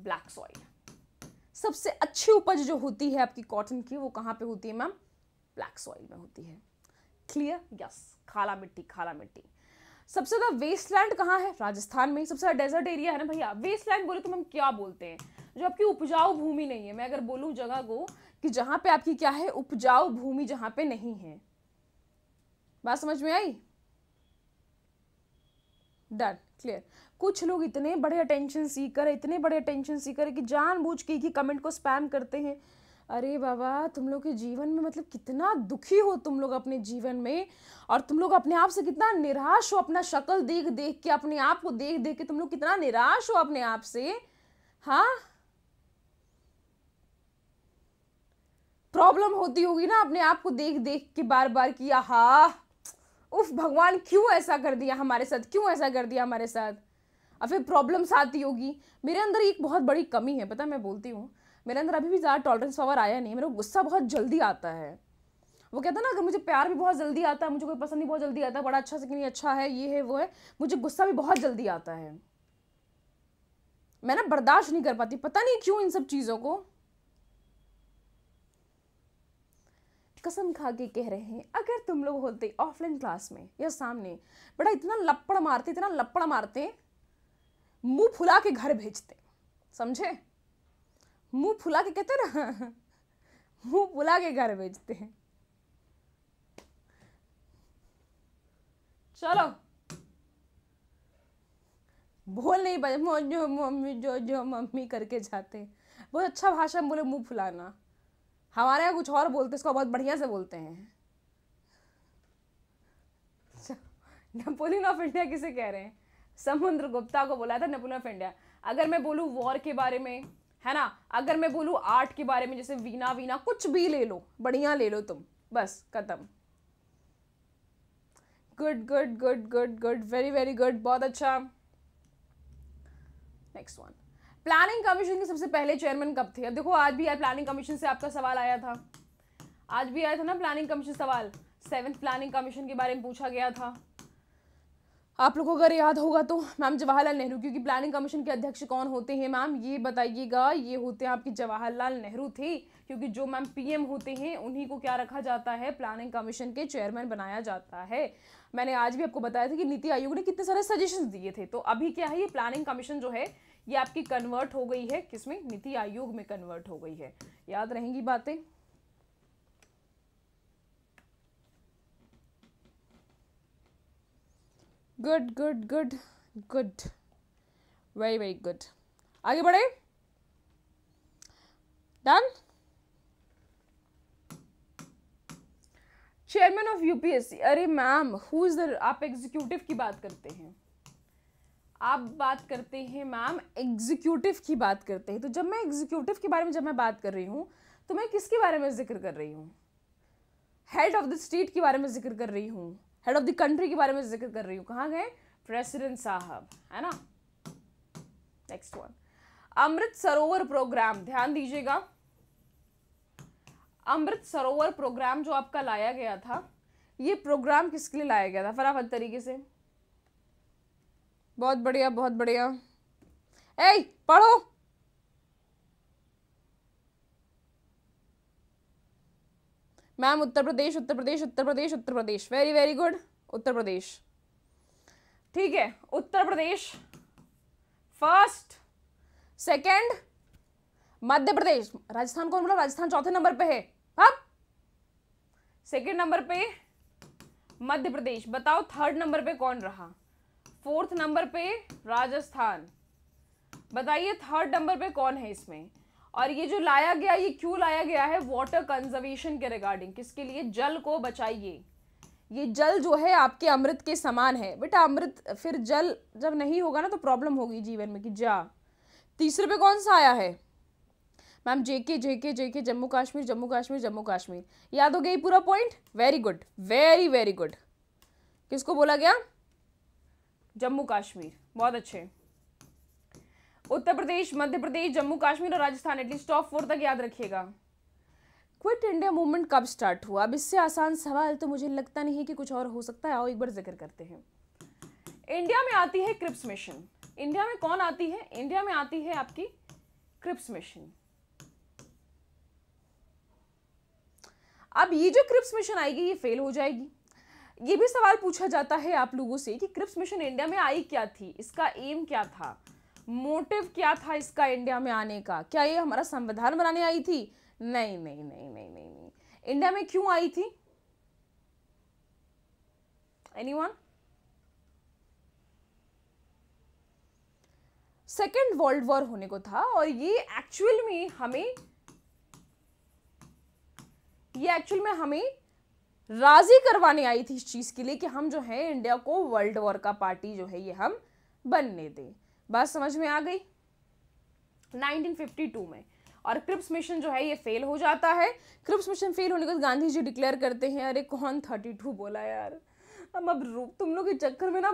ब्लैक सॉइल सबसे अच्छी उपज जो होती है आपकी कॉटन की, वो कहाँ पे होती है मैम ब्लैक सॉइल में होती है। क्लियर यस खाला मिट्टी खाला मिट्टी। सबसे ज़्यादा वेस्ट लैंड कहाँ है? राजस्थान में सबसे ज़्यादा डेजर्ट एरिया है ना भैया? वेस्ट लैंड बोले तो हम क्या बोलते हैं? जो आपकी उपजाऊ भूमि नहीं है। मैं अगर बोलूँ जगह को कि जहाँ पे आपकी क्या है? उपजाऊ भूमि जहाँ पे नहीं है। बात समझ में आई? डन क्लियर कुछ लोग इतने बड़े अटेंशन सीकर इतने बड़े अटेंशन सीकर कि जानबूझ के ही कमेंट को स्पैम करते हैं। अरे बाबा, तुम लोग के जीवन में मतलब कितना दुखी हो तुम लोग अपने जीवन में। और तुम लोग अपने आप से कितना निराश हो अपना शक्ल देख देख के, अपने आप को देख देख के तुम लोग कितना निराश हो अपने आप से। हाँ? प्रॉब्लम होती होगी ना अपने आप को देख देख के बार बार कि, आहा, उफ, भगवान क्यों ऐसा कर दिया हमारे साथ, क्यों ऐसा कर दिया हमारे साथ? और फिर प्रॉब्लम्स आती होगी। मेरे अंदर एक बहुत बड़ी कमी है, पता मैं बोलती हूँ। मेरे अंदर अभी भी ज़्यादा टॉलरेंस पावर आया नहीं, मेरा गुस्सा बहुत जल्दी आता है। वो कहता ना, अगर मुझे प्यार भी बहुत जल्दी आता है, मुझे कोई पसंद भी बहुत जल्दी आता है, बड़ा अच्छा से कि नहीं अच्छा है, ये है, वो है, मुझे गुस्सा भी बहुत जल्दी आता है। मैं ना बर्दाश्त नहीं कर पाती, पता नहीं क्यों इन सब चीज़ों को। कसम खा के कह रहे हैं, अगर तुम लोग होते ऑफलाइन क्लास में या सामने, बड़ा इतना लपड़ मारते, इतना लपड़ मारते, मुँह फुला के घर भेजते, समझे? मुँह फुला के कहते ना? [laughs] मुँह फुला के घर भेजते हैं। चलो। बोल नहीं पाए जो मम्मी, जो जो मम्मी करके जाते हैं। बहुत अच्छा भाषा में बोले मुँह फुलाना। हमारे यहाँ कुछ और बोलते इसको बहुत बढ़िया से बोलते हैं। नेपोलियन ऑफ़ इंडिया किसे कह रहे हैं? समुद्र गुप्ता को बोला था नेपोलियन ऑफ़ इंडिया अगर मैं बोलूँ वॉर के बारे में है ना? अगर मैं बोलूँ आर्ट के बारे में, जैसे वीना वीना कुछ भी ले लो, बढ़िया ले लो तुम, बस, खत्म। Good good good good good very very good बहुत अच्छा। नेक्स्ट वन प्लानिंग कमीशन के सबसे पहले चेयरमैन कब थे? अब देखो, आज भी यार प्लानिंग कमीशन से आपका सवाल आया था। आज भी आया था ना प्लानिंग कमीशन सवाल? सेवेंथ प्लानिंग कमीशन के बारे में पूछा गया था। आप लोगों को अगर याद होगा तो मैम जवाहरलाल नेहरू, क्योंकि प्लानिंग कमीशन के अध्यक्ष कौन होते हैं मैम, ये बताइएगा। ये होते हैं आपके जवाहरलाल नेहरू थे, क्योंकि जो मैम पीएम होते हैं, उन्हीं को क्या रखा जाता है? प्लानिंग कमीशन के चेयरमैन बनाया जाता है। मैंने आज भी आपको बताया था कि नीति आयोग ने कितने सारे सजेशन दिए थे। तो अभी क्या है, ये प्लानिंग कमीशन जो है, ये आपकी कन्वर्ट हो गई है। किसमें? नीति आयोग में कन्वर्ट हो गई है। याद रहेंगी बातें। Good good good good very very good आगे बढ़े। डन चेयरमैन ऑफ़ यूपीएससी अरे मैम हु इज़ द आप एग्जीक्यूटिव की बात करते हैं। आप बात करते हैं मैम एग्जीक्यूटिव की बात करते हैं। तो जब मैं एग्जीक्यूटिव के बारे में जब मैं बात कर रही हूँ तो मैं किसके बारे में ज़िक्र कर रही हूँ? हेड ऑफ़ द स्टेट के बारे में ज़िक्र कर रही हूँ। हेड ऑफ़ द कंट्री के बारे में ज़िक्र कर रही हूँ। कहाँ गए? प्रेसिडेंट साहब, है ना? Next one Amrit Sarovar programme ध्यान दीजिएगा। अमृत सरोवर प्रोग्राम जो आपका लाया गया था, ये प्रोग्राम किसके लिए लाया गया था? फटाफट तरीके से। बहुत बढ़िया बहुत बढ़िया। ए पढ़ो। Ma'am Uttar Pradesh Uttar Pradesh Uttar Pradesh Uttar Pradesh very very good Uttar Pradesh ठीक है उत्तर प्रदेश फ़र्स्ट सेकंड मध्य प्रदेश राजस्थान कौन बोला? राजस्थान चौथे नंबर पे है। अब? सेकंड नंबर पे मध्य प्रदेश बताओ थर्ड नंबर पे कौन रहा? फोर्थ नंबर पे राजस्थान. बताइए थर्ड नंबर पे कौन है इसमें? और ये जो लाया गया, ये क्यों लाया गया है? वाटर कंजर्वेशन के रिगार्डिंग किसके लिए? जल को बचाइए। ये जल जो है, आपके अमृत के समान है। बेटा, अमृत, फिर जल जब नहीं होगा ना तो प्रॉब्लम होगी जीवन में कि जा। तीसरे पे कौन सा आया है? Ma'am, JK JK JK, Jammu Kashmir Jammu Kashmir Jammu Kashmir. याद हो गई पूरा point very good very very good किसको बोला गया? जम्मू कश्मीर। बहुत अच्छे। उत्तर प्रदेश, मध्य प्रदेश, जम्मू कश्मीर और राजस्थान एटलीस्ट टॉप फोर तक याद रखिएगा। क्विट इंडिया मूवमेंट कब स्टार्ट हुआ? अब इससे आसान सवाल तो मुझे लगता नहीं कि कुछ और हो सकता है। आओ एक बार ज़िक्र करते हैं। इंडिया में आती है क्रिप्स मिशन इंडिया में कौन आती है? इंडिया में आती है आपकी क्रिप्स मिशन अब ये जो क्रिप्स मिशन आएगी, ये फेल हो जाएगी। ये भी सवाल पूछा जाता है आप लोगों से कि क्रिप्स मिशन इंडिया में आई क्या थी? इसका एम क्या था? मोटिव क्या था इसका इंडिया में आने का? क्या ये हमारा संविधान बनाने आई थी? नहीं नहीं नहीं नहीं नहीं नहीं। इंडिया में क्यों आई थी? एनीवन सेकेंड वर्ल्ड वॉर होने को था और ये एक्चुअल में हमें, ये एक्चुअल में हमें राज़ी करवाने आई थी इस चीज़ के लिए कि हम जो है, इंडिया को वर्ल्ड वॉर का पार्टी जो है ये हम बनने दें। बात समझ में आ गई? 1952 में। और क्रिप्स मिशन जो है, ये फेल हो जाता है। क्रिप्स मिशन फेल होने के बाद गांधी जी डिक्लेयर करते हैं, अरे, कौन 32 बोला यार? हम अब रो, तुम लोग के चक्कर में ना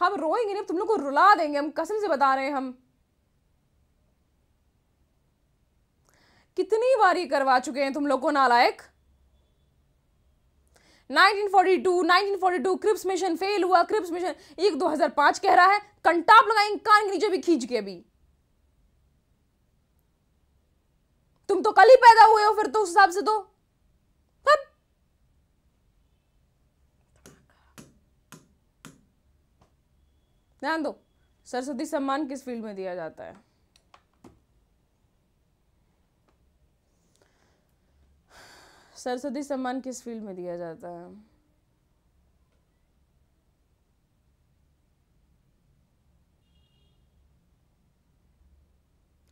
हम रोएँगे नहीं तुम लोग को रुला देंगे। हम कसम से बता रहे हैं, हम कितनी बार करवा चुके हैं तुम लोग को नालायक? 1942 1942 क्रिप्स मिशन फेल हुआ, क्रिप्स मिशन एक 2005 कह रहा है, कंटाप लगाएँगे कान के नीचे भी खींच के अभी तुम तो कल ही पैदा हुए हो फिर तो उस हिसाब से तो। ध्यान दो, सरस्वती सम्मान किस फ़ील्ड में दिया जाता है? सरस्वती सम्मान किस फ़ील्ड में दिया जाता है?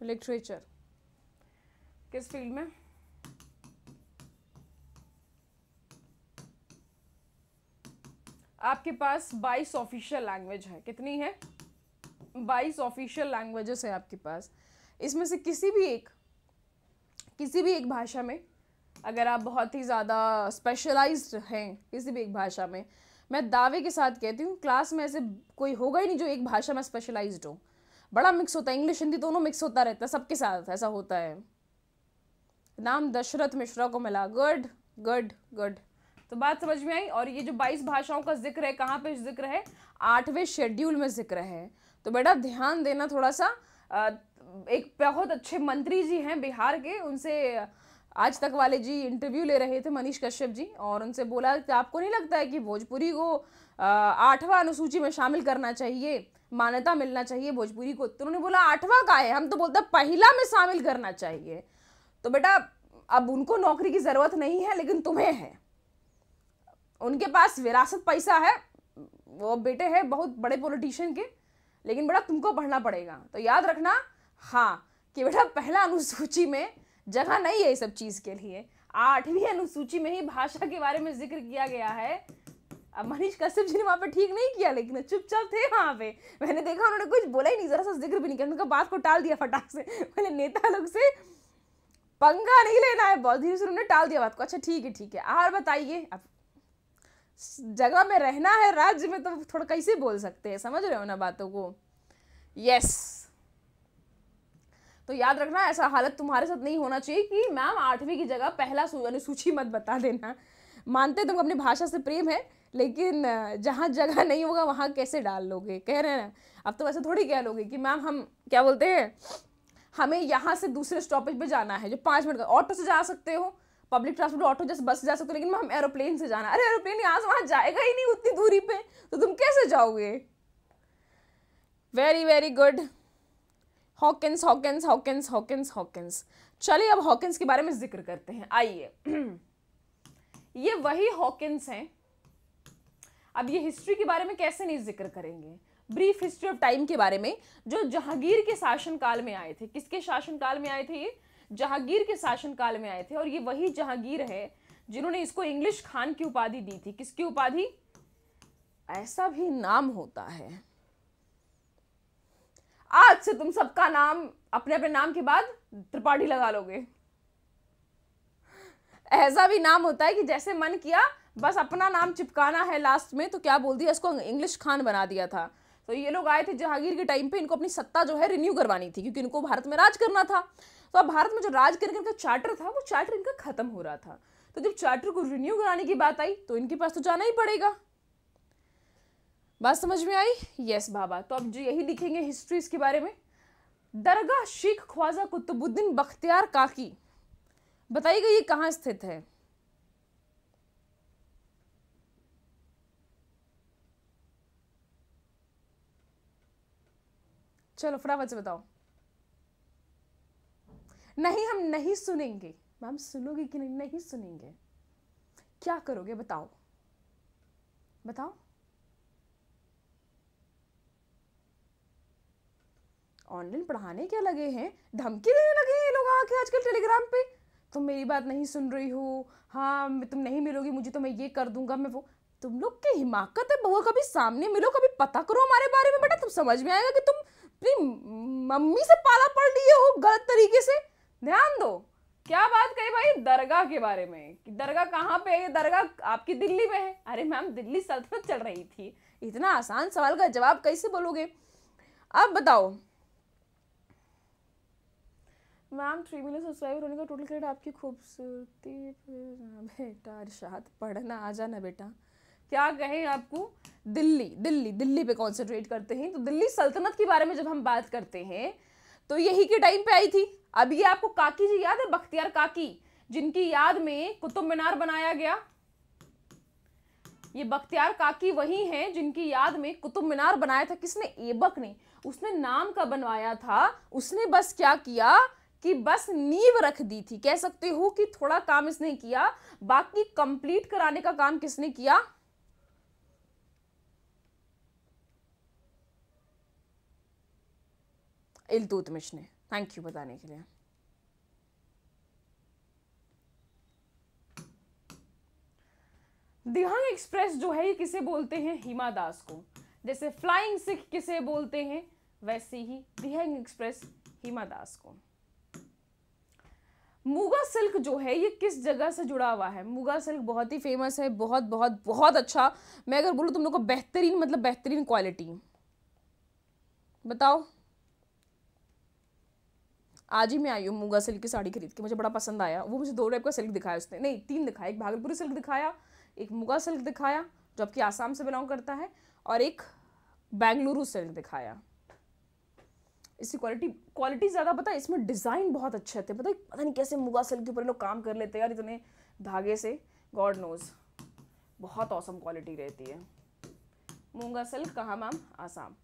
लिटरेचर किस फ़ील्ड में? आपके पास 22 ऑफिशियल लैंग्वेज है। कितनी है? 22 ऑफिशियल लैंग्वेजेस है आपके पास। इसमें से किसी भी एक, किसी भी एक भाषा में अगर आप बहुत ही ज़्यादा स्पेशलाइज्ड हैं किसी भी एक भाषा में, मैं दावे के साथ कहती हूँ क्लास में ऐसे कोई होगा ही नहीं जो एक भाषा में स्पेशलाइज्ड हो। बड़ा मिक्स होता है इंग्लिश हिंदी दोनों मिक्स होता रहता है, सबके साथ ऐसा होता है। नाम दशरथ मिश्रा को मिला गुड गुड गुड तो बात समझ में आई? और ये जो 22 भाषाओं का ज़िक्र है, कहाँ पे ज़िक्र है? आठवें शेड्यूल में ज़िक्र है। तो बेटा, ध्यान देना थोड़ा सा एक बहुत अच्छे मंत्री जी हैं बिहार के, उनसे आज तक वाले जी इंटरव्यू ले रहे थे मनीष कश्यप जी और उनसे बोला कि आपको नहीं लगता है कि भोजपुरी को आठवां अनुसूची में शामिल करना चाहिए, मान्यता मिलना चाहिए भोजपुरी को? तो उन्होंने बोला, आठवां का है, हम तो बोलते हैं पहला में शामिल करना चाहिए। तो बेटा, अब उनको नौकरी की ज़रूरत नहीं है, लेकिन तुम्हें है। उनके पास विरासत पैसा है, वो बेटे हैं बहुत बड़े पॉलिटिशियन के, लेकिन बेटा तुमको पढ़ना पड़ेगा। तो याद रखना हाँ कि बेटा पहला अनुसूची में जगह नहीं है इस सब चीज़ के लिए। आठवीं अनुसूची में ही भाषा के बारे में ज़िक्र किया गया है। अब मनीष कश्यप जी ने वहाँ पे ठीक नहीं किया, लेकिन चुपचाप थे वहाँ पे। मैंने देखा उन्होंने कुछ बोला ही नहीं, जरा सा ज़िक्र भी नहीं किया, उनका बात को टाल दिया फटाक से। मैंने नेता लोग से पंगा नहीं लेना है, बहुत धीरे से उन्होंने टाल दिया बात को। अच्छा ठीक है ठीक है, और बताइए, अब जगह में रहना है, राज्य में तो थोड़ा कैसे बोल सकते हैं? समझ रहे हो ना बातों को? यस तो याद रखना, ऐसा हालत तुम्हारे साथ नहीं होना चाहिए कि मैम आठवीं की जगह पहला अनुसूची मत बता देना। मानते तुम अपनी भाषा से प्रेम है, लेकिन जहाँ जगह नहीं होगा, वहाँ कैसे डाल लोगे? कह रहे हैं ना? अब तो वैसे थोड़ी कह लोगे कि मैम हम, क्या बोलते हैं, हमें यहाँ से दूसरे स्टॉपेज पे जाना है, जो पाँच मिनट का, ऑटो से जा सकते हो पब्लिक ट्रांसपोर्ट ऑटो जैसे बस से जा सकते हो, लेकिन हम एरोप्लेन से जाना। अरे एरोप्लेन यहाँ से वहाँ जाएगा ही नहीं उतनी दूरी पे तो तुम कैसे जाओगे? Very very good Hawkins Hawkins Hawkins Hawkins Hawkins चलिए अब हॉकिंस के बारे में ज़िक्र करते हैं। आइए। ये वही हॉकिंस हैं। अब ये हिस्ट्री के बारे में कैसे नहीं ज़िक्र करेंगे? ब्रीफ हिस्ट्री ऑफ़ टाइम के बारे में, जो जहांगीर के शासनकाल में आए थे। किसके शासनकाल में आए थे ये? जहांगीर के शासनकाल में आए थे और ये वही जहांगीर है, जिन्होंने इसको इंग्लिश खान की उपाधि दी थी। किसकी उपाधि? ऐसा भी नाम होता है। आज से तुम सबका नाम, अपने अपने नाम के बाद त्रिपाठी लगा लोगे। ऐसा भी नाम होता है कि जैसे मन किया, बस अपना नाम चिपकाना है लास्ट में तो क्या बोल दिया, इसको इंग्लिश खान बना दिया था। तो ये लोग आए थे जहांगीर के टाइम पे, इनको अपनी सत्ता जो है रिन्यू करवानी थी, क्योंकि इनको भारत में राज करना था। तो अब भारत में जो राज करने का चार्टर था, वो चार्टर इनका खत्म हो रहा था। तो जब चार्टर को रिन्यू कराने की बात आई तो इनके पास तो जाना ही पड़ेगा। बात समझ में आई? यस बाबा। तो अब जो यही लिखेंगे हिस्ट्री इसके बारे में, दरगाह शेख ख्वाजा कुतुबुद्दीन बख्तियार काकी। बताइएगा ये कहाँ स्थित है? चलो, फटाफट से बताओ। नहीं, हम नहीं सुनेंगे। मैम, सुनोगे कि नहीं? नहीं सुनेंगे। क्या करोगे? बताओ। बताओ। ऑनलाइन पढ़ाने क्या लगे हैं? धमकी देने लगे हैं ये लोग आके आजकल टेलीग्राम पे? तुम मेरी बात नहीं सुन रही हो। हाँ तुम नहीं मिलोगी, मुझे तो मैं ये कर दूँगा, मैं वो। तुम लोग की हिमाकत है बहुआ कभी सामने मिलो, कभी पता करो हमारे बारे में, बेटा, तुम समझ में आएगा कि तुम अपनी मम्मी से पाला पड़ लिए हो गलत तरीके से। ध्यान दो। क्या बात कही भाई? दरगाह के बारे में। कि दरगाह कहाँ पे है ये? दरगाह आपकी दिल्ली में है। अरे मैम, दिल्ली सल्तनत चल रही थी। इतना आसान सवाल का जवाब कैसे बोलोगे? अब बताओ मैम थ्री मिलियन सब्सक्राइबर होने का टोटल क्रेडिट आपकी खूबसूरती बेटा अरशाद पढ़ना, आ जाना बेटा। क्या कहें आपको? दिल्ली दिल्ली दिल्ली पे कॉन्सेंट्रेट करते हैं। तो दिल्ली सल्तनत के बारे में जब हम बात करते हैं तो यही के टाइम पे आई थी। अब ये आपको काकी जी याद है? बख्तियार काकी, जिनकी याद में कुतुब मीनार बनाया गया। ये बख्तियार काकी वही हैं जिनकी याद में कुतुब मीनार बनाया था। किसने? एबक ने। उसने नाम का बनवाया था। उसने बस क्या किया? कि बस नींव रख दी थी। कह सकते हो कि थोड़ा काम इसने किया, बाकी कंप्लीट कराने का काम किसने किया? इल्तुतमिश ने। थैंक यू बताने के लिए। दिहांग एक्सप्रेस जो है, ये किसे बोलते हैं? हिमा दास को। जैसे फ्लाइंग सिख किसे बोलते हैं? वैसे ही दिहांग एक्सप्रेस हिमा दास को। मुगा सिल्क जो है, ये किस जगह से जुड़ा हुआ है? मुगा सिल्क बहुत ही फ़ेमस है, बहुत बहुत बहुत अच्छा। मैं अगर बोलूँ तुम लोग को बेहतरीन मतलब बेहतरीन क्वालिटी बताओ। आज ही मैं आई हूँ मूँगा सिल्क की साड़ी खरीद के, मुझे बड़ा पसंद आया। वो मुझे दो टाइप का सिल्क दिखाया उसने। नहीं, तीन दिखाया। एक भागलपुरी सिल्क दिखाया, एक मुगा सिल्क दिखाया, जो आपकी आसाम से बिलोंग करता है, और एक बेंगलुरु सिल्क दिखाया। इसकी क्वालिटी क्वालिटी ज़्यादा पता है, इसमें डिज़ाइन बहुत अच्छे थे। पता पता नहीं कैसे मुगा सिल्क के ऊपर लोग काम कर लेते हैं यार, इतने धागे से। गॉड नोज़ बहुत औसम क्वालिटी रहती है। मूँगा सिल्क कहाँ मैम? आसाम।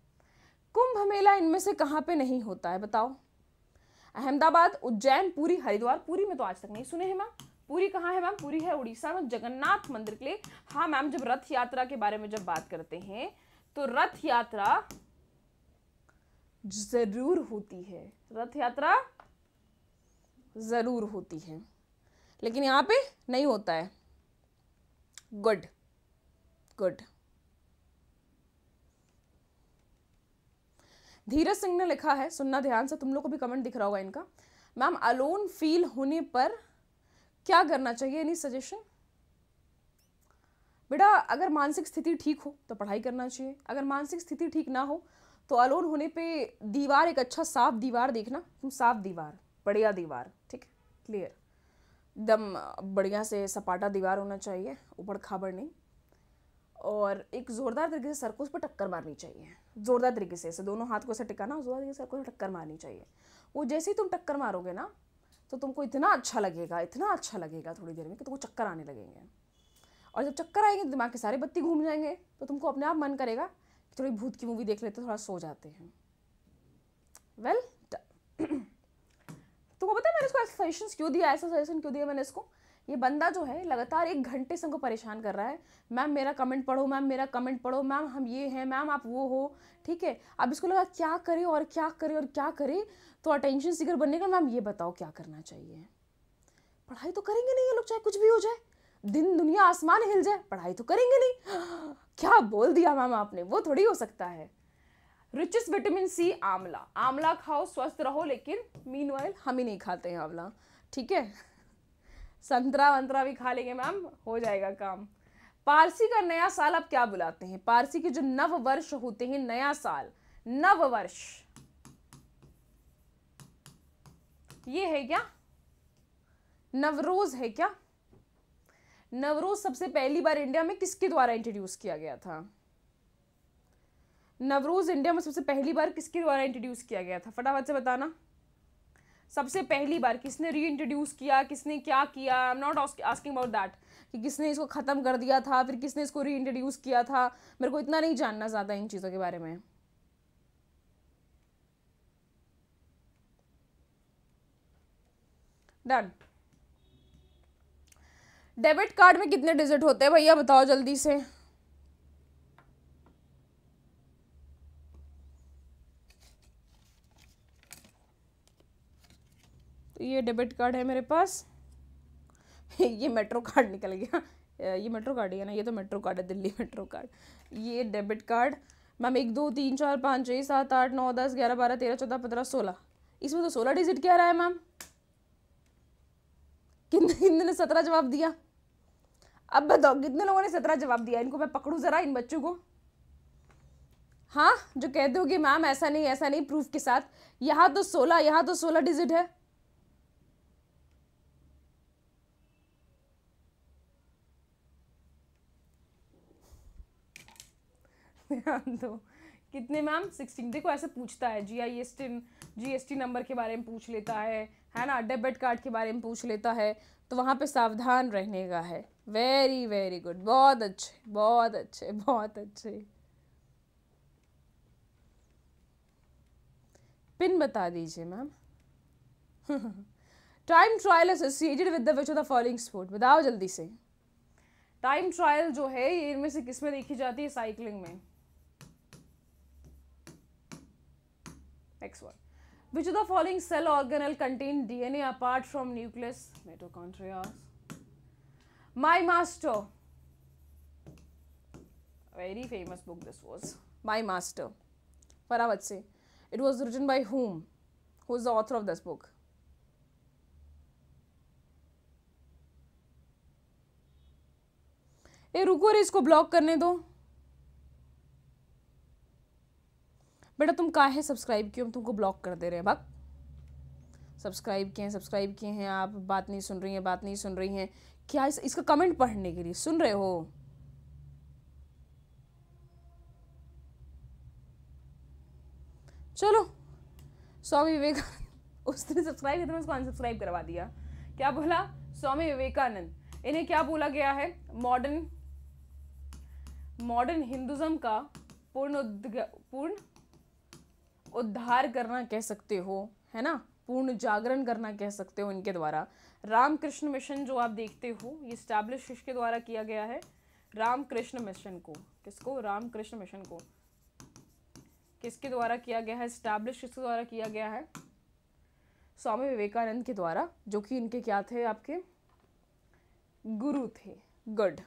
कुंभ मेला इनमें से कहाँ पे नहीं होता है, बताओ। अहमदाबाद, उज्जैन, पूरी हरिद्वार, पूरी में तो आज तक नहीं सुने हैं मैम। पूरी कहाँ है मैम? पूरी है उड़ीसा में। जगन्नाथ मंदिर के लिए। हाँ मैम, जब रथ यात्रा के बारे में जब बात करते हैं तो रथ यात्रा ज़रूर होती है। रथ यात्रा ज़रूर होती है। लेकिन यहाँ पे नहीं होता है। गुड। गुड। धीरज सिंह ने लिखा है, सुनना ध्यान से, तुम लोग को भी कमेंट दिख रहा होगा इनका। मैम अलोन फील होने पर क्या करना चाहिए? एनी सजेशन बेटा, अगर मानसिक स्थिति ठीक हो तो पढ़ाई करना चाहिए। अगर मानसिक स्थिति ठीक ना हो तो अलोन होने पे दीवार एक अच्छा साफ़ दीवार देखना तुम साफ़ दीवार, बढ़िया दीवार, ठीक है? क्लियर एकदम बढ़िया से सपाटा दीवार होना चाहिए ऊबड़ खाबड़ नहीं। और एक जोरदार तरीके से सर को उस पर टक्कर मारनी चाहिए। जोरदार तरीके से, ऐसे दोनों हाथ को ऐसे टिकाना जोरदार तरीके से सर को टक्कर मारनी चाहिए। वो जैसे ही तुम टक्कर मारोगे ना तो तुमको इतना अच्छा लगेगा, इतना अच्छा लगेगा थोड़ी देर में कि तुमको चक्कर आने लगेंगे। और जब चक्कर आएँगे तो दिमाग के सारे बत्ती घूम जाएँगे तो तुमको अपने आप मन करेगा थोड़ी भूत की मूवी देख लेते थोड़ा सो जाते हैं। वेल well, [clears throat] तुमको पता है मैंने इसको सजेशन क्यों दिया? ऐसा सजेशन क्यों दिया मैंने इसको? ये बंदा जो है लगातार एक घंटे से हमको परेशान कर रहा है। मैम मेरा कमेंट पढ़ो मैम मेरा कमेंट पढ़ो। मैम हम ये हैं मैम आप वो हो ठीक है? अब इसको लगा क्या करे और क्या करे और क्या करे? तो अटेंशन सीकर बनने का मैम ये बताओ क्या करना चाहिए? पढ़ाई तो करेंगे नहीं ये लोग चाहे कुछ भी हो जाए। दिन दुनिया आसमान हिल जाए, पढ़ाई तो करेंगे नहीं। क्या बोल दिया मैम आपने? वो थोड़ी हो सकता है। रिचेस्ट विटामिन सी आंवला। आंवला खाओ, स्वस्थ रहो, लेकिन मीन हम ही नहीं खाते हैं आंवला। ठीक है? संतरा वंतरा भी खा लेंगे मैम, हो जाएगा काम। पारसी का नया साल आप क्या बुलाते हैं? पारसी के जो नव वर्ष होते हैं, नया साल। नव वर्ष। ये है क्या? नवरोज है क्या? नवरोज सबसे पहली बार इंडिया में किसके द्वारा इंट्रोड्यूस किया गया था? नवरोज इंडिया में सबसे पहली बार किसके द्वारा इंट्रोड्यूस किया गया था? फटाफट से बताना। सबसे पहली बार किसने री इंट्रोड्यूस किया? किसने क्या किया? I am not asking about that कि किसने इसको ख़त्म कर दिया था? फिर किसने इसको री इंट्रोड्यूस किया था? मेरे को इतना नहीं जानना ज़्यादा इन चीज़ों के बारे में। डन डेबिट कार्ड में कितने डिजिट होते हैं भैया, बताओ जल्दी से। तो ये डेबिट कार्ड है मेरे पास। ये मेट्रो कार्ड निकल गया। ये मेट्रो कार्ड ही ना, ये तो मेट्रो कार्ड है, दिल्ली मेट्रो कार्ड। ये डेबिट कार्ड, मैम, एक, दो, तीन, चार, पाँच छः सात, आठ, नौ, दस, ग्यारह, बारह, तेरह, चौदह, पंद्रह, सोलह। इसमें तो सोलह डिजिट क्या रहा है, मैम? कितने कितने ने सत्रह जवाब दिया? अब बताओ, कितने लोगों ने सत्रह जवाब दिया? इनको मैं पकड़ू ज़रा इन बच्चों को? हाँ जो कहते हो कि मैम, ऐसा नहीं ऐसा नहीं प्रूफ के साथ। यहाँ तो सोलह, यहाँ तो सोलह डिजिट है। ध्यान दो। कितने, मैम? सिक्सटीन देखो, ऐसे पूछता है। G I S T G S T number के बारे में पूछ लेता है है ना? डेबिट कार्ड के बारे में पूछ लेता है। तो वहाँ पे सावधान रहने का है। वेरी वेरी गुड बहुत अच्छे बहुत अच्छे बहुत अच्छे पिन बता दीजिए ma'am time trial associated with the which of the following sport बताओ जल्दी से टाइम ट्रायल जो है, ये इनमें से किसमें देखी जाती है साइकिलिंग में Next one. Which of the following cell organelle contain DNA apart from nucleus? Mitochondria. My Master. Very famous book this was. My Master. Faravat say. It was written by whom? Who is the author of this book? ए रुको रे इसको block करने दो बेटा तुम काहे subscribe किए हम तुमको ब्लॉक कर दे रहे हैं भाग सब्सक्राइब किए हैं सब्सक्राइब किए हैं आप बात नहीं सुन रही हैं बात नहीं सुन रही हैं क्या इस, इसका कमेंट पढ़ने के लिए? सुन रहे हो? चलो। स्वामी विवेकानंद उसने सब्सक्राइब किया उसको अनसब्सक्राइब करवा दिया। क्या बोला? स्वामी विवेकानंद। इन्हें क्या बोला गया है? मॉडर्न मॉडर्न हिंदुज्म का पूर्ण पूर्ण उद्धार करना कह सकते हो है ना? पूर्ण जागरण करना कह सकते हो इनके द्वारा। रामकृष्ण मिशन जो आप देखते हो, ये स्टैब्लिश किसके द्वारा किया गया है। रामकृष्ण मिशन को। किसको? रामकृष्ण मिशन को। किसके द्वारा किया गया है? स्टैब्लिश किसके द्वारा किया गया है। स्वामी विवेकानंद के द्वारा, जो कि इनके क्या थे आपके? गुरु थे गुड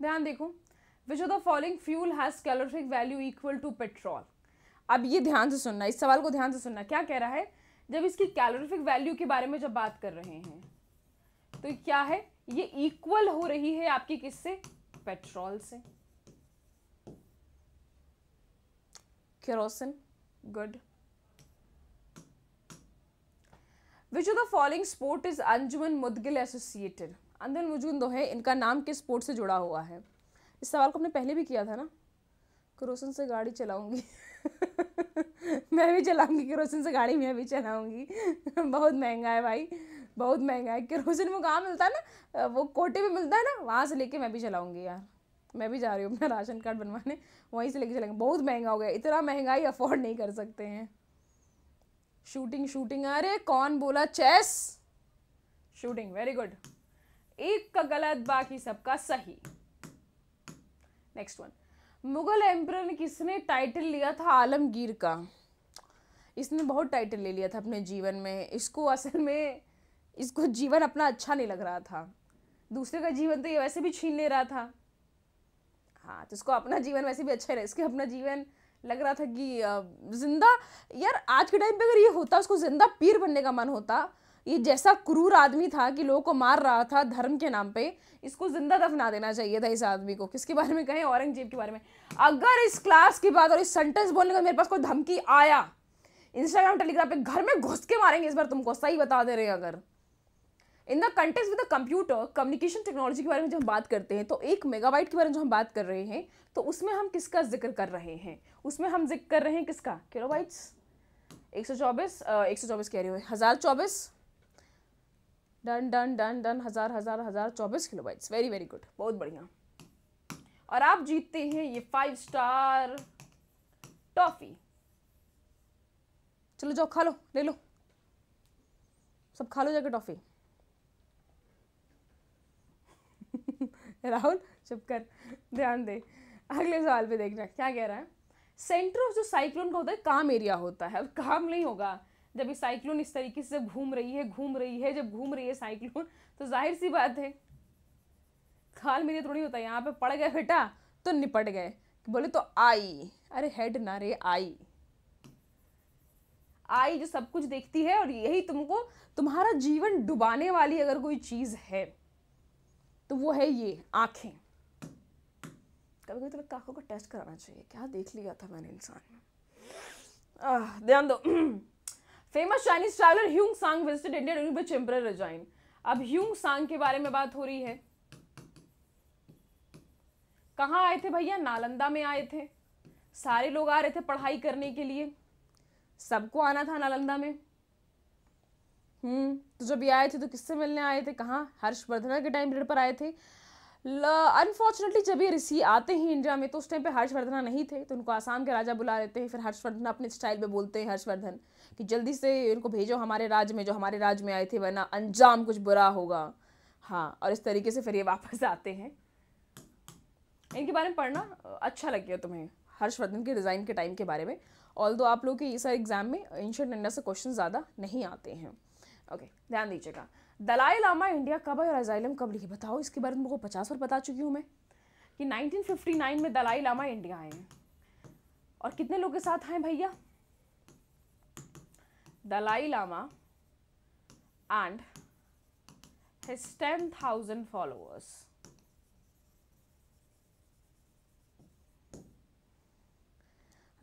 ध्यान देखो which of the following fuel has calorific value equal to petrol अब ये ध्यान से सुनना, इस सवाल को ध्यान से सुनना, क्या कह रहा है? जब इसकी कैलोरिफिक वैल्यू के बारे में जब बात कर रहे हैं तो क्या है? ये इक्वल हो रही है आपकी किससे पेट्रोल से। Kerosene, good. Which of the following sport is Anjum Moudgil associated Anjum Moudgil है इनका नाम किस स्पोर्ट से जुड़ा हुआ है? इस सवाल को हमने पहले भी किया था ना? क्रोसन से गाड़ी चलाऊँगी। [laughs] मैं भी चलाऊँगी, केरोसिन से गाड़ी मैं भी चलाऊँगी। [laughs] बहुत महँगा है भाई, बहुत महँगा है। केरोसिन वो कहाँ मिलता है ना? वो कोटे में मिलता है ना? वहाँ से लेके मैं भी चलाऊँगी यार। मैं भी जा रही हूँ अपना राशन कार्ड बनवाने। वहीं से लेके चलेंगे बहुत महँगा हो गया। इतना महँगाई अफोर्ड नहीं कर सकते हैं। शूटिंग शूटिंग अरे कौन बोला? चेस शूटिंग वेरी गुड एक का गलत, बाकी सबका सही। नेक्स्ट वन मुगल एम्पर ने किसने टाइटल लिया था आलमगीर का? इसने बहुत टाइटल ले लिया था अपने जीवन में। इसको असल में, इसको जीवन अपना अच्छा नहीं लग रहा था। दूसरे का जीवन तो ये वैसे भी छीन ले रहा था। हाँ तो इसको अपना जीवन वैसे भी अच्छा रहा। इसके अपना जीवन लग रहा था कि ज़िंदा, यार, आज के टाइम पे अगर ये होता, उसको ज़िंदा पीर बनने का मन होता ये जैसा क्रूर आदमी था कि लोगों को मार रहा था धर्म के नाम पे, इसको ज़िंदा दफना देना चाहिए था इस आदमी को। किसके बारे में कहें? औरंगज़ेब के बारे में। अगर इस क्लास के बाद और इस सेंटेंस बोलने का मेरे पास कोई धमकी आया इंस्टाग्राम टेलीग्राम पे घर में घुस के मारेंगे इस बार तुमको, सही बता दे रहे हैं अगर। In the context with the computer communication technology के बारे में जब हम बात करते हैं तो एक मेगाबाइट के बारे में जो हम बात कर रहे हैं तो उसमें हम किसका ज़िक्र कर रहे हैं? उसमें हम ज़िक्र कर रहे हैं किसका? किलोबाइट्स? एक सौ चौबीस एक सौ चौबीस कह रही हूँ, हज़ार चौबीस? डन डन डन डन, हज़ार हज़ार हज़ार, चौबीस किलोबाइट्स वेरी वेरी गुड बहुत बढ़िया। और आप जीतते हैं ये फाइव स्टार टॉफी। चलो जाओ, खा लो, ले लो। सब खा लो जाके टॉफी। [laughs] राहुल, चुप कर, ध्यान दे। अगले सवाल पे देखना, क्या कह रहा है? सेंटर ऑफ़ जो साइक्लोन का होता है, काम एरिया होता है। अब काम नहीं होगा। जब ये साइक्लोन इस तरीके से घूम रही है, घूम रही है, जब घूम रही है साइक्लोन तो ज़ाहिर सी बात है, खाल मेरे थोड़ी होता है, यहाँ पे पड़ गए बेटा तो निपट गए। बोले तो आई, अरे हेड ना रे, आई। आई जो सब कुछ देखती है और यही तुमको, तुम्हारा जीवन डुबाने वाली अगर कोई चीज़ है तो वो है ये, आँखें। कभी कभी तो लगता आँखों को टेस्ट कराना चाहिए, क्या देख लिया था मैंने इंसान में। ध्यान दो। [clears throat] Famous Chinese traveller Hiuen Tsang visited India during which emperor अब ह्यूंग सांग के बारे में बात हो रही है। कहाँ आए थे भैया? नालंदा में आए थे। सारे लोग आ रहे थे पढ़ाई करने के लिए। सबको आना था नालंदा में। हम्म तो जब ये आए थे तो किससे मिलने आए थे? कहाँ? हर्षवर्धन के टाइम पीरियड पर आए थे। अनफॉर्चुनेटली जब ये ऋषि आते हैं इंडिया में तो उस टाइम पे हर्षवर्धन नहीं थे तो उनको आसाम के राजा बुला लेते हैं, फिर हर्षवर्धन अपने स्टाइल में बोलते हैं हर्षवर्धन। कि जल्दी से इनको भेजो हमारे राज्य में, जो हमारे राज्य में आए थे, वरना अंजाम कुछ बुरा होगा। हाँ और इस तरीके से फिर ये वापस आते हैं। इनके बारे में पढ़ना अच्छा लग गया तुम्हें, हर्षवर्धन के डिज़ाइन के टाइम के बारे में। ऑल दो आप लोग के इस एग्ज़ाम में एंशंट इंडिया से क्वेश्चन ज़्यादा नहीं आते हैं। ओके ध्यान दीजिएगा। दलाई लामा इंडिया कब है और अजाइलम कब लिखी बताओ, इसके बारे में मुझको पचास बार बता चुकी हूँ मैं कि 1959 में दलाई लामा इंडिया आए हैं। और कितने लोग के साथ आए भैया? Dalai Lama and his 10,000 followers.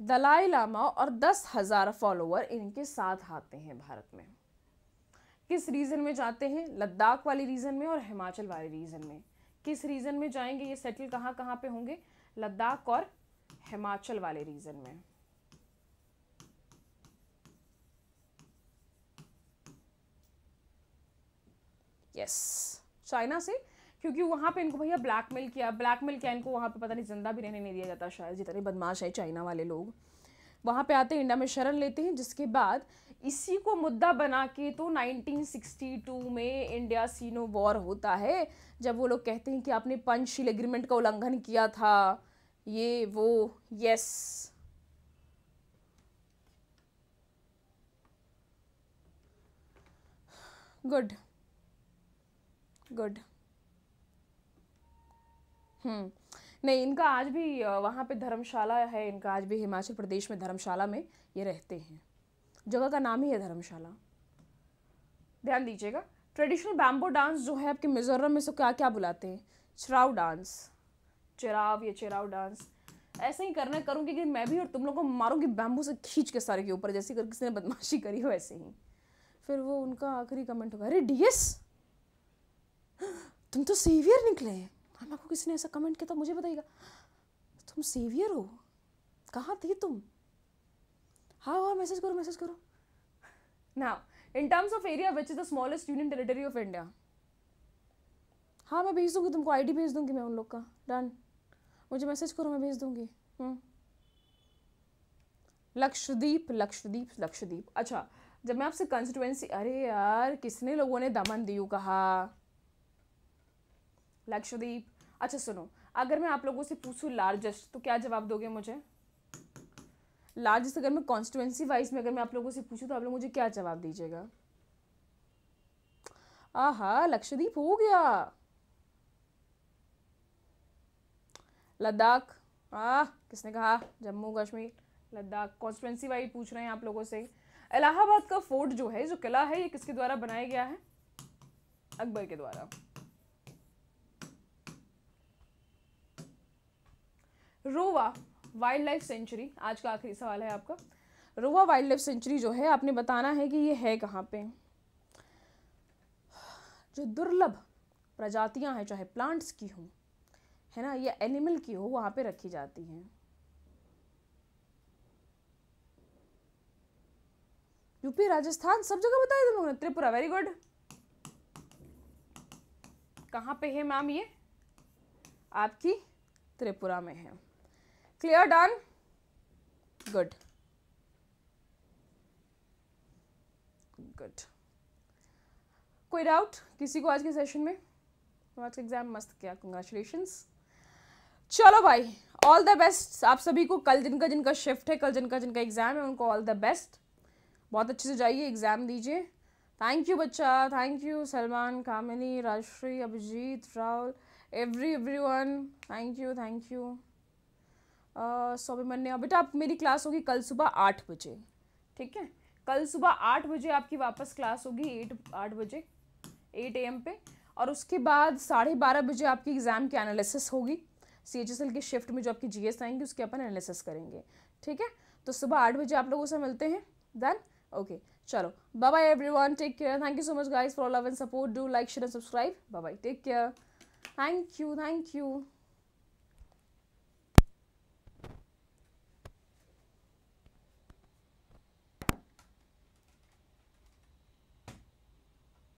Dalai Lama और दस हज़ार फॉलोअर इनके साथ आते हैं भारत में। किस रीजन में जाते हैं? लद्दाख वाली रीजन में और हिमाचल वाले रीजन में। किस रीजन में जाएँगे? ये सेटल कहाँ कहाँ पे होंगे? लद्दाख और हिमाचल वाले रीजन में। यस चाइना से, क्योंकि वहाँ पे इनको भैया ब्लैकमेल किया ब्लैकमेल किया इनको वहाँ पे पता नहीं, ज़िंदा भी रहने नहीं दिया जाता शायद, जितने बदमाश है चाइना वाले लोग। वहाँ पे आते हैं, इंडिया में शरण लेते हैं, जिसके बाद इसी को मुद्दा बना के तो 1962 में इंडिया सीनो वॉर होता है, जब वो लोग कहते हैं कि आपने पंचशील एग्रीमेंट का उल्लंघन किया था। ये, वो यस गुड गुड। हम्म नहीं, इनका आज भी वहाँ पे धर्मशाला है, इनका आज भी हिमाचल प्रदेश में धर्मशाला में ये रहते हैं। जगह का नाम ही है धर्मशाला। ध्यान दीजिएगा ट्रेडिशनल बैम्बो डांस जो है, आपके मिजोरम में से क्या क्या बुलाते हैं? चराव डांस चिराव, या चिराव डांस ऐसे ही करना, करूँगी कि मैं भी और तुम लोग को मारूँगी बैम्बू से खींच के सारे के ऊपर, जैसे कर किसी ने बदमाशी करी हो, ऐसे ही। फिर वो उनका आखिरी कमेंट होगा, अरे डीएस तुम तो सेवियर निकले हम आपको किसी ने ऐसा कमेंट किया था मुझे बताइएगा। तुम सेवियर हो? कहाँ थी तुम? हाँ हाँ मैसेज करो मैसेज करो। Now in terms of area which is the smallest union territory of India हाँ मैं भेज दूँगी तुमको आईडी भेज दूँगी मैं उन लोग का। डन मुझे मैसेज करो मैं भेज दूँगी। हम्म। लक्षद्वीप लक्षद्वीप लक्षद्वीप। अच्छा जब मैं आपसे कंस्टिट्युएंसी अरे यार किसने लोगों ने दमन दीव कहा? लक्षद्वीप। अच्छा सुनो, अगर मैं आप लोगों से पूछूँ लार्जेस्ट तो क्या जवाब दोगे मुझे? लार्जेस्ट अगर मैं कॉन्स्टिट्युएंसी वाइज में अगर मैं आप लोगों से पूछूँ तो आप लोग मुझे क्या जवाब दीजिएगा? आहा, लक्षद्वीप हो गया। लद्दाख। आ किसने कहा? जम्मू कश्मीर। लद्दाख। कॉन्स्टिट्युएंसी वाइज पूछ रहे हैं आप लोगों से। इलाहाबाद का फोर्ट जो है, जो किला है, ये किसके द्वारा बनाया गया है? अकबर के द्वारा। रोवा वाइल्ड लाइफ सेंचुरी, आज का आखिरी सवाल है आपका। रोवा वाइल्ड लाइफ सेंचुरी जो है, आपने बताना है कि ये है कहाँ पे? जो दुर्लभ प्रजातियाँ हैं, चाहे प्लांट्स की हों, है ना, या एनिमल की हो, वहाँ पे रखी जाती हैं। यूपी, राजस्थान, सब जगह बताया तुम लोगों त्रिपुरा वेरी गुड कहाँ पे है मैम ये? आपकी त्रिपुरा में है। क्लियर डन गुड गुड कोई डाउट किसी को आज के सेशन में? आज का एग्ज़ाम मस्त किया कंग्रेचुलेशंस चलो भाई ऑल द बेस्ट आप सभी को कल जिनका जिनका शिफ्ट है, कल जिनका जिनका एग्ज़ाम है, उनको ऑल द बेस्ट बहुत अच्छे से जाइए एग्ज़ाम दीजिए. थैंक यू बच्चा. Thank you Salman, Kamini, Rajshree, Abhijit, Rahul every every one thank you thank you Saubhimanya बेटा आप मेरी क्लास होगी कल सुबह आठ बजे। ठीक है? कल सुबह आठ बजे आपकी वापस क्लास होगी, एट, आठ बजे, एट एम पे। और उसके बाद साढ़े बारह बजे आपकी एग्ज़ाम की एनालिसिस होगी। सी एच एस एल की शिफ्ट में जो आपकी जी एस आएँगी, उसके अपन एनालिसिस करेंगे। ठीक है? तो सुबह आठ बजे आप लोगों से मिलते हैं। देन ओके चलो. Bye bye everyone take care thank you so much guys for love and support do like share and subscribe bye bye take care thank you thank you